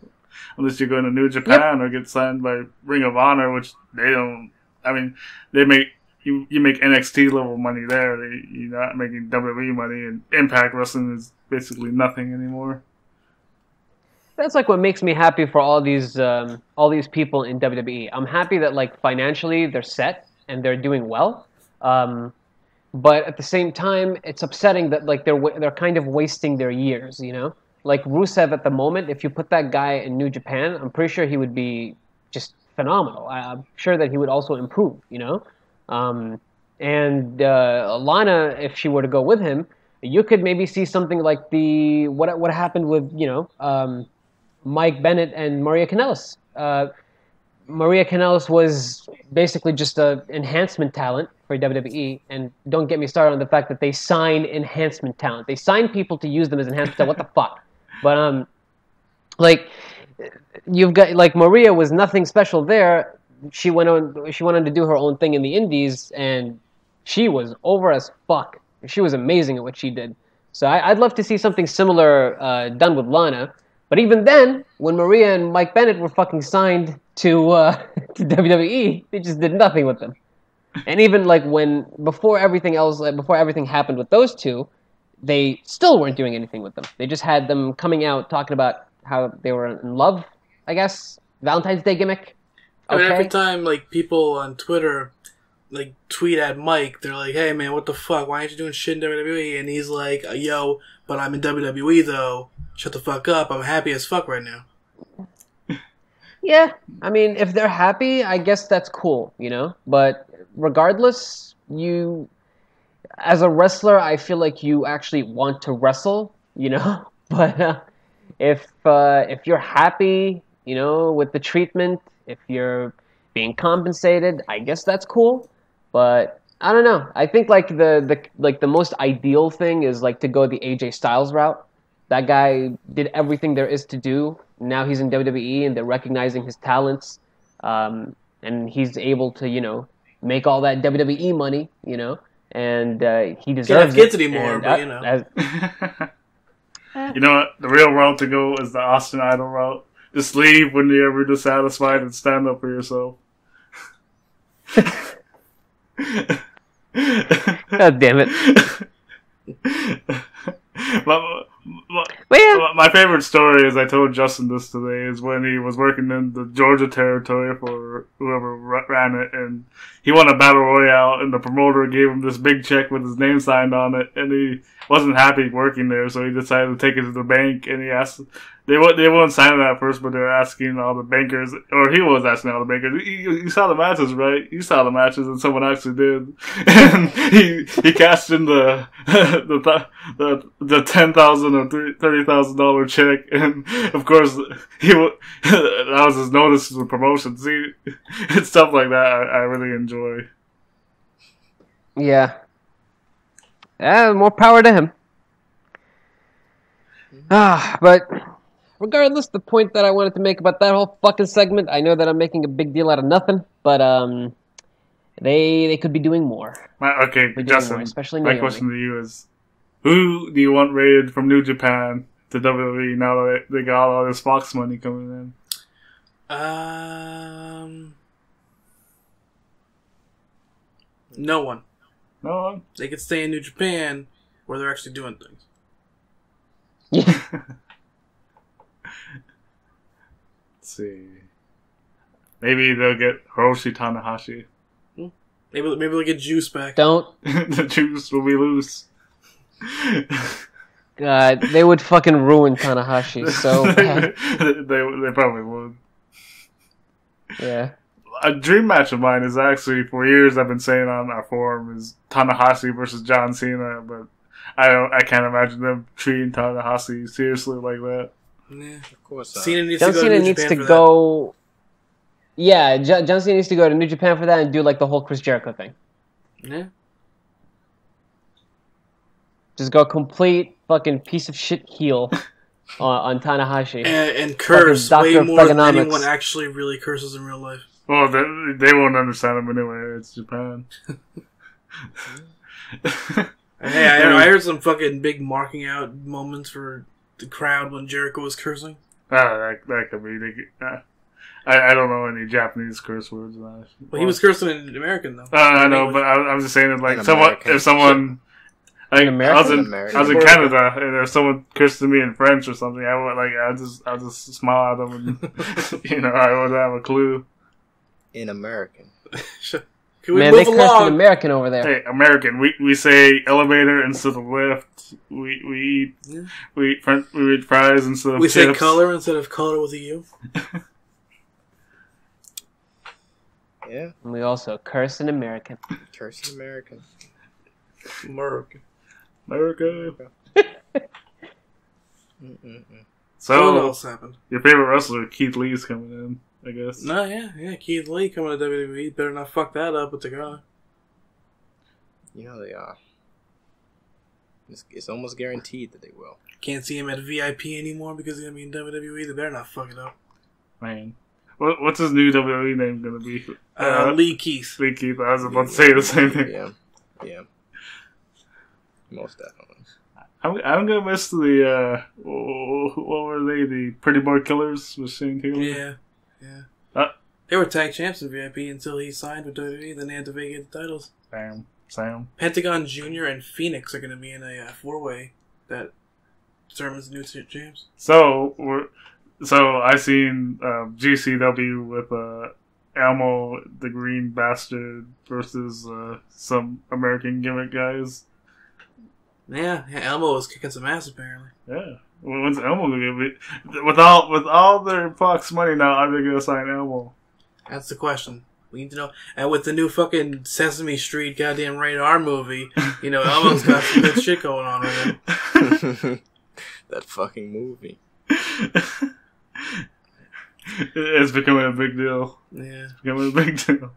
unless you're going to New Japan or get signed by Ring of Honor, which they don't. I mean, they make. You, you make NXT level money there. They, you're not making WWE money, and Impact Wrestling is basically nothing anymore. that's like what makes me happy for all these um, all these people in WWE. I'm happy that like financially they're set and they're doing well, um, but at the same time, it's upsetting that like they're they're kind of wasting their years. You know, like Rusev at the moment. If you put that guy in New Japan, I'm pretty sure he would be just phenomenal. I, I'm sure that he would also improve. You know, um, and uh, Lana, if she were to go with him. You could maybe see something like the what what happened with you know um, Mike Bennett and Maria Kanellis. Uh, Maria Kanellis was basically just a enhancement talent for WWE, and don't get me started on the fact that they sign enhancement talent. They sign people to use them as enhancement talent. What the fuck? But um, like you've got like Maria was nothing special there. She went on. She went on to do her own thing in the Indies, and she was over as fuck. She was amazing at what she did. So I, I'd love to see something similar uh, done with Lana. But even then, when Maria and Mike Bennett were fucking signed to uh, to WWE, they just did nothing with them. And even like when before everything else, like, before everything happened with those two, they still weren't doing anything with them. They just had them coming out talking about how they were in love. I guess Valentine's Day gimmick. I mean, every time like people on Twitter like tweet at Mike, they're like, "Hey man, what the fuck? Why aren't you doing shit in WWE?" And he's like, "Yo, but I'm in WWE though. Shut the fuck up. I'm happy as fuck right now." Yeah, I mean, if they're happy, I guess that's cool, you know. But regardless, you, as a wrestler, I feel like you actually want to wrestle, you know. But uh, if uh, if you're happy, you know, with the treatment, if you're being compensated, I guess that's cool. But I don't know. I think like the the like the most ideal thing is like to go the AJ Styles route. That guy did everything there is to do. Now he's in WWE, and they're recognizing his talents, um, and he's able to, you know, make all that WWE money, you know, and uh, he deserves kids it. anymore, And, but, you know. as- you know what? The real route to go is the Austin Idol route. Just leave when you're ever dissatisfied and stand up for yourself. God damn it! my, yeah, my favorite story, as I told Justin this today, is when he was working in the Georgia territory for whoever ran it, and he won a battle royale, and the promoter gave him this big check with his name signed on it, and he wasn't happy working there, so he decided to take it to the bank, and he asked. They won't, they won't sign it at first, but they're asking all the bankers, or he was asking all the bankers. You, you saw the matches, right? You saw the matches, and someone actually did. And he he cashed in the the th- the, the ten thousand or thirty thousand dollar check, and of course he that was his notice for promotion. See, it's stuff like that I, I really enjoy. yeah, yeah. More power to him. Ah, but regardless, the point that I wanted to make about that whole fucking segment, I know that I'm making a big deal out of nothing, but um, they they could be doing more. My, okay, doing Justin. more, especially my Naomi. question to you is: Who do you want rated from New Japan to WWE now that they got all this Fox money coming in? Um, no one. No one. They could stay in New Japan where they're actually doing things. Yeah. Let's see. Maybe they'll get Hiroshi Tanahashi. Hmm. Maybe maybe they'll get Juice back. Don't. the juice will be loose. God, they would fucking ruin Tanahashi so bad. they, they probably would. Yeah. A dream match of mine is actually for years I've been saying on our forum is Tanahashi versus John Cena, but I don't I can't imagine them treating Tanahashi seriously like that. Yeah. Of course not. Cena needs John to go Cena to New needs Japan to for that. go. Yeah, John, John Cena needs to go to New Japan for that and do like the whole Chris Jericho thing. Yeah. Just go complete fucking piece of shit heel on, on Tanahashi. And, and curse Fucking way more than anyone actually really curses in real life. Well, they, they won't understand him anyway. It's Japan. Hey, I, I heard some fucking big marking out moments for the crowd when Jericho was cursing. Ah, that, that could be. They, could- ah. I, I don't know any Japanese curse words. Well, Well, he was cursing in American though. Uh, I know, but I, I was just saying that, like, In someone, American. if someone, like, In I was American? in, In American. I was in Canada, and if someone cursed at me in French or something, I would like, I just, I just smile at them, and you know, I wouldn't have a clue. In American. Can we Man, they move cursed along? an American over there. Hey, American, we we say elevator instead of lift. We we eat Yeah. we eat French, we eat fries instead of we say color instead of color with a U. Yeah. And we also curse an American. Cursed American. American. America. Mm-mm-mm. What So else happened? your favorite wrestler, Keith Lee's coming in, I guess. No, yeah, yeah. Keith Lee coming to WWE. Better not fuck that up with the guy. You know they are. It's, it's almost guaranteed that they will. Can't see him at VIP anymore because he's gonna be in WWE. They better not fuck it up. Man, what, what's his new WWE name gonna be? Uh, Lee Keith. Lee Keith. I was about to say the same thing. Yeah. Yeah. Most definitely. I'm, I'm gonna miss the uh, what were they? The Pretty Boy Killers with Shane Taylor. Yeah, yeah. Uh. they were tag champs in VIP until he signed with WWE. Then they had to vacate the titles. Sam. Sam. Pentagon Junior and Phoenix are going to be in a uh, four way that determines the new champs. So we're so I seen um, GCW with uh, Elmo the Green Bastard versus uh, some American gimmick guys. Yeah, yeah, Elmo was kicking some ass apparently. Yeah. Well, When's Elmo gonna be? With all with all their Fox money now, are they gonna sign Elmo? That's the question. We need to know. And with the new fucking Sesame Street goddamn radar movie, you know, Elmo's got some good shit going on right now. that fucking movie. it's becoming a big deal. Yeah. Becoming a big deal.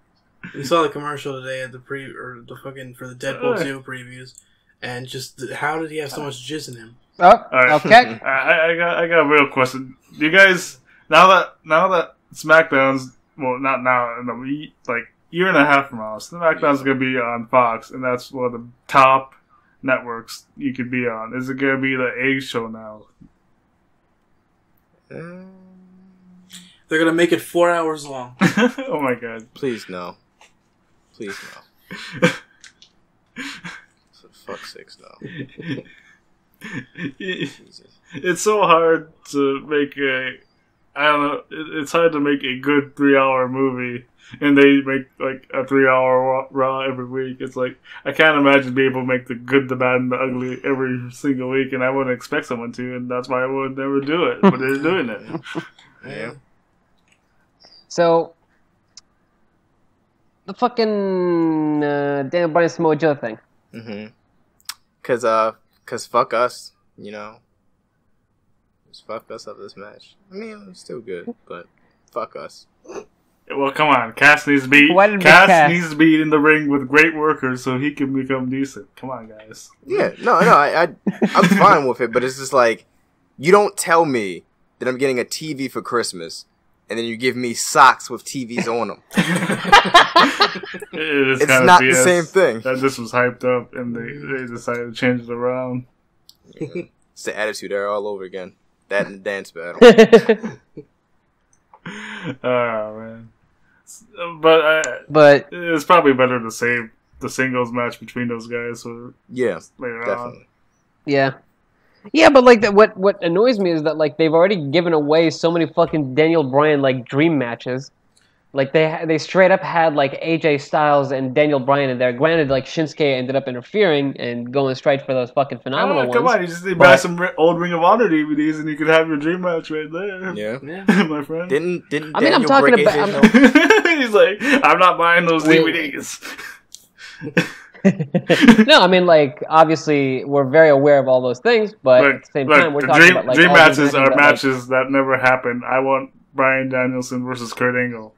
We saw the commercial today at the pre or the fucking for the Deadpool 2 previews. And just how did he have so much jizz in him? Oh, right. okay. I, I- I got I got a real question. Do you guys now that now that SmackDown's well not now in a week like year and a half from now, SmackDown's gonna be on Fox, and that's one of the top networks you could be on. Is it gonna be the A show now? Uh, They're gonna make it four hours long. oh my god. please no. Please no. For fuck's sakes, no. Jesus. it's so hard to make a I don't know. It's hard to make a good three-hour movie, and they make like a three-hour raw every week. It's like I can't imagine being able to make the good, the bad, and the ugly every single week, and I wouldn't expect someone to, and that's why I would never do it. But they're doing it. Yeah. So, the fucking uh, Daniel Bryan Samoa Joe thing. Mm-hmm. Cause uh, cause fuck us, you know. Just fuck us up this match. I mean, it was still good, but fuck us. Well, come on, Cass needs to be Why did we Cass Cass? needs to be in the ring with great workers so he can become decent. Come on, guys. Yeah, no, no, I, I I'm fine with it, but it's just like you don't tell me that I'm getting a TV for Christmas, and then you give me socks with TVs on them. It is It's kinda not the same thing. That this was hyped up, and they they decided to change it around. It's the attitude era all over again. That and the dance battle. Oh man. But uh, but it's probably better to save the singles match between those guys for Yeah, later on. yeah, Yeah, but like that, what what annoys me is that like they've already given away so many fucking Daniel Bryan like dream matches. Like they they straight up had like AJ Styles and Daniel Bryan in there. Granted, like Shinsuke ended up interfering and going straight for those fucking phenomenal Ah, ones. come on, you just need to buy some old Ring of Honor DVDs and you could have your dream match right there. Yeah. Yeah. my friend. Didn't didn't I mean, I'm talking about- I'm- He's like, I'm not buying those DVDs. no, I mean like obviously we're very aware of all those things, but at the same look, time we're talking dream, about like dream all matches are that, like- matches that never happened. I want Bryan Danielson versus Kurt Angle,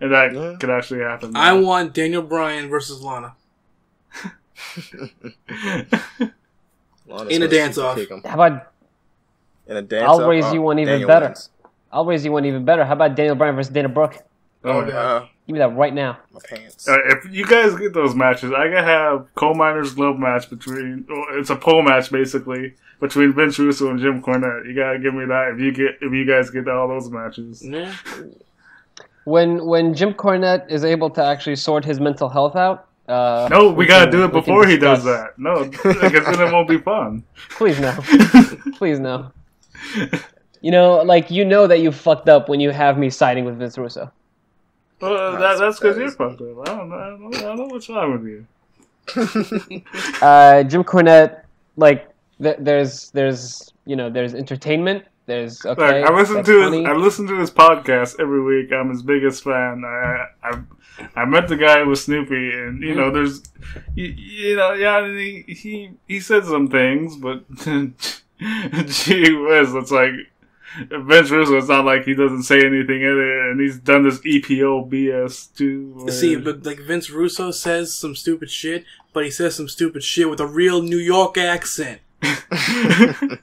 and that Yeah. could actually happen. I want Daniel Bryan versus Lana. Lana's In a dance-off. How about In a dance I'll raise oh, uh, you one even Daniel better. wins. I'll raise you one even better. How about Daniel Bryan versus Dana Brooke? oh, Okay. yeah. Give me that right now. my pants. Uh, if you guys get those matches, I gotta have coal miners glove match between. oh, It's a pole match basically between Vince Russo and Jim Cornette. You gotta give me that if you get if you guys get all those matches. Yeah. When when Jim Cornette is able to actually sort his mental health out. Uh, No, we, gotta can- do it before he does that. No, because then it won't be fun. Please no. Please no. You know, like you know that you fucked up when you have me siding with Vince Russo. Well, that, that's because you're fucked up. I don't know. I don't know, I don't know what's wrong with you. Uh, Jim Cornette, like th- there's there's you know there's entertainment. There's okay. Look, I listen to funny. his, I listen to his podcast every week. I'm his biggest fan. I I I met the guy with Snoopy, and you know, there's you, you know, yeah, he he he said some things, but gee whiz, it's like Vince Russo. It's not like he doesn't say anything in it, and he's done this EPO BS too. where- See, but like Vince Russo says some stupid shit, but he says some stupid shit with a real New York accent.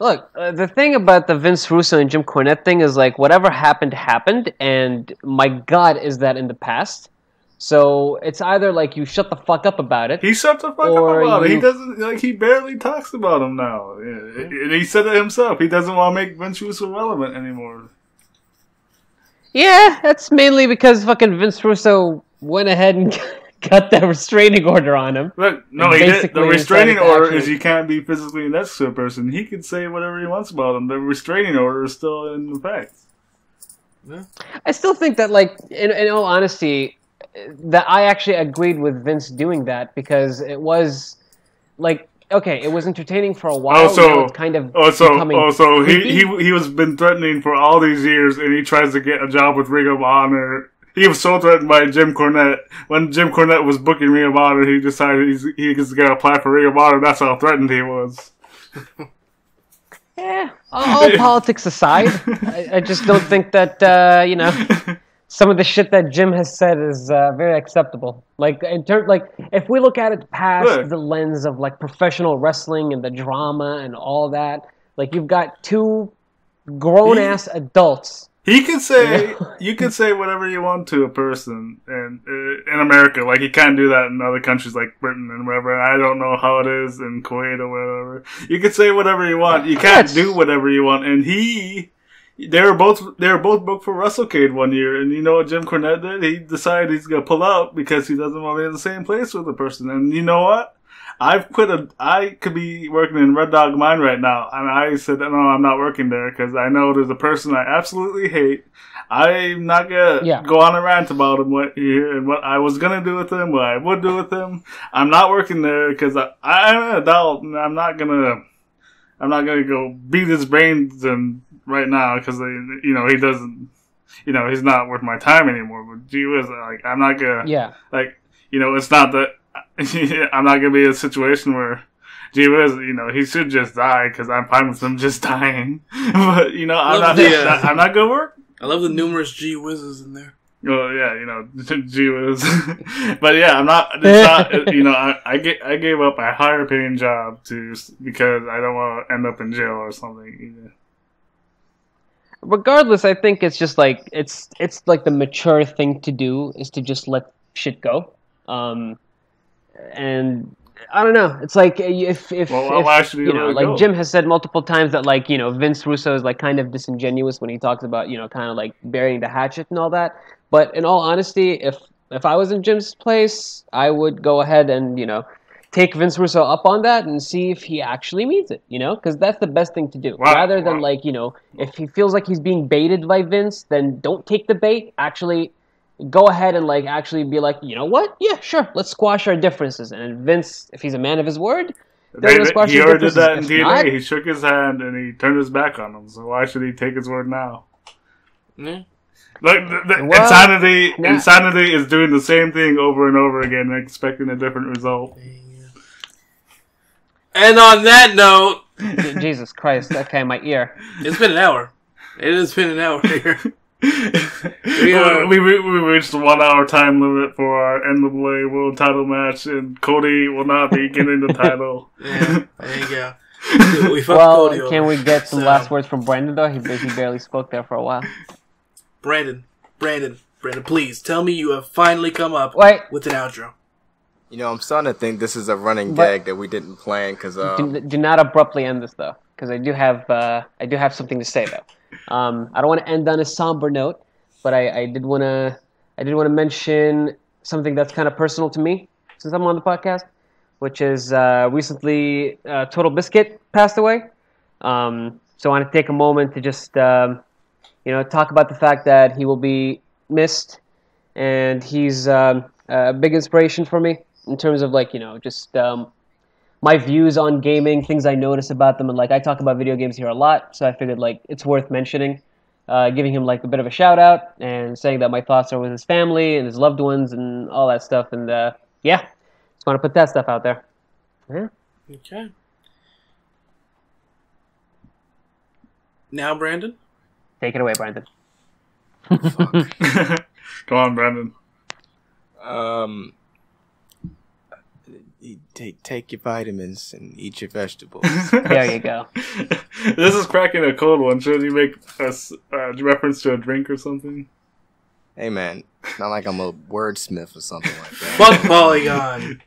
Look, uh, the thing about the Vince Russo and Jim Cornette thing is like whatever happened happened, and my God, is that in the past? So it's either like you shut the fuck up about it. He shut the fuck up about it. He doesn't like. He barely talks about him now. Yeah, And he said it himself. He doesn't want to make Vince Russo relevant anymore. Yeah, that's mainly because fucking Vince Russo went ahead and got that restraining order on him. Look, no, he did. The restraining order actually- is you can't be physically next to a person. He can say whatever he wants about him. The restraining order is still in effect. I still think that, like, in, in all honesty, that I actually agreed with Vince doing that because it was, like, okay, it was entertaining for a while. So- it's kind of Oh, so becoming oh, so he, he he was been threatening for all these years, and he tries to get a job with Ring of Honor. He was so threatened by Jim Cornette. When Jim Cornette was booking Ring of Honor, he decided he's, he was going to apply for Ring of Honor. That's how threatened he was. Yeah, all, all politics aside, I, I just don't think that uh, you know some of the shit that Jim has said is uh, very acceptable. Like in terms, like if we look at it past Look. the lens of like professional wrestling and the drama and all that, like you've got two grown ass adults. He can say you can say whatever you want to a person, and uh, in America, like you can't do that in other countries like Britain and whatever. I don't know how it is in Kuwait or whatever. You can say whatever you want. You can't do whatever you want. And he, they were both they were both booked for WrestleCade one year, and you know what Jim Cornette did? He decided he's gonna pull out because he doesn't want to be in the same place with the person. And you know what? I've quit a. I could be working in Red Dog Mine right now, and I said, no, I'm not working there because I know there's a person I absolutely hate. I'm not gonna Yeah. go on a rant about him what here and what I was gonna do with him, what I would do with him. I'm not working there because I, I'm an adult and I'm not gonna. I'm not gonna go beat his brains in right now because you know he doesn't. You know he's not worth my time anymore. But gee whiz, like I'm not gonna Yeah, like you know it's not that i'm not gonna be in a situation where gee whiz, you know he should just die because i'm fine with him just dying but you know i'm Love not the, uh, i'm not gonna work I love the numerous G whizzes in there. Well yeah you know gee whiz. but yeah i'm not it's not you know I, I get i gave up a higher paying job to because i don't want to end up in jail or something either. regardless, I think it's just like it's it's like the mature thing to do is to just let shit go. Um, and I don't know. It's like if if, Well, if you know, like go? Jim has said multiple times that like you know Vince Russo is like kind of disingenuous when he talks about you know kind of like burying the hatchet and all that. But in all honesty, if if I was in Jim's place, I would go ahead and you know take Vince Russo up on that and see if he actually means it, you know? Because that's the best thing to do. Wow, Rather than, wow. like, you know, if he feels like he's being baited by Vince, then don't take the bait. Actually, go ahead and, like, actually be like, you know what? Yeah, sure, let's squash our differences. And Vince, if he's a man of his word, they're They- gonna squash he his already did that in. If DNA. not- He shook his hand and he turned his back on him. So why should he take his word now? Yeah. Like the, the Well, insanity, nah. insanity is doing the same thing over and over again, and expecting a different result. And on that note, Jesus Christ, okay, my ear. it's been an hour. It has been an hour here. we, are- we, we, we reached the one hour time limit for our NWA World Title match, and Cody will not be getting the title. Yeah, there you go. We Well, Cody over. can we get some So, last words from Brandon, though? He, he barely spoke there for a while. Brandon, Brandon, Brandon, please tell me you have finally come up Wait, with an outro. You know, I'm starting to think this is a running But- gag that we didn't plan because um, do, do not abruptly end this though, because I do have uh, I do have something to say though. Um, I don't want to end on a somber note, but I, I did want to I did want to mention something that's kind of personal to me since I'm on the podcast, which is uh, recently uh, TotalBiscuit passed away. Um, so I want to take a moment to just um, you know talk about the fact that he will be missed, and he's um, a big inspiration for me in terms of like you know just um, my views on gaming, things I notice about them, and like I talk about video games here a lot, so I figured like it's worth mentioning, uh, giving him like a bit of a shout out and saying that my thoughts are with his family and his loved ones and all that stuff, and uh, yeah, just want to put that stuff out there. Yeah. Okay. Now, Brandon. Take it away, Brandon. Come on, Brandon. um, take take your vitamins and eat your vegetables. There you go. this is cracking a cold one. Should you make a uh, reference to a drink or something? hey man, not like I'm a wordsmith or something like that. Fuck Polygon.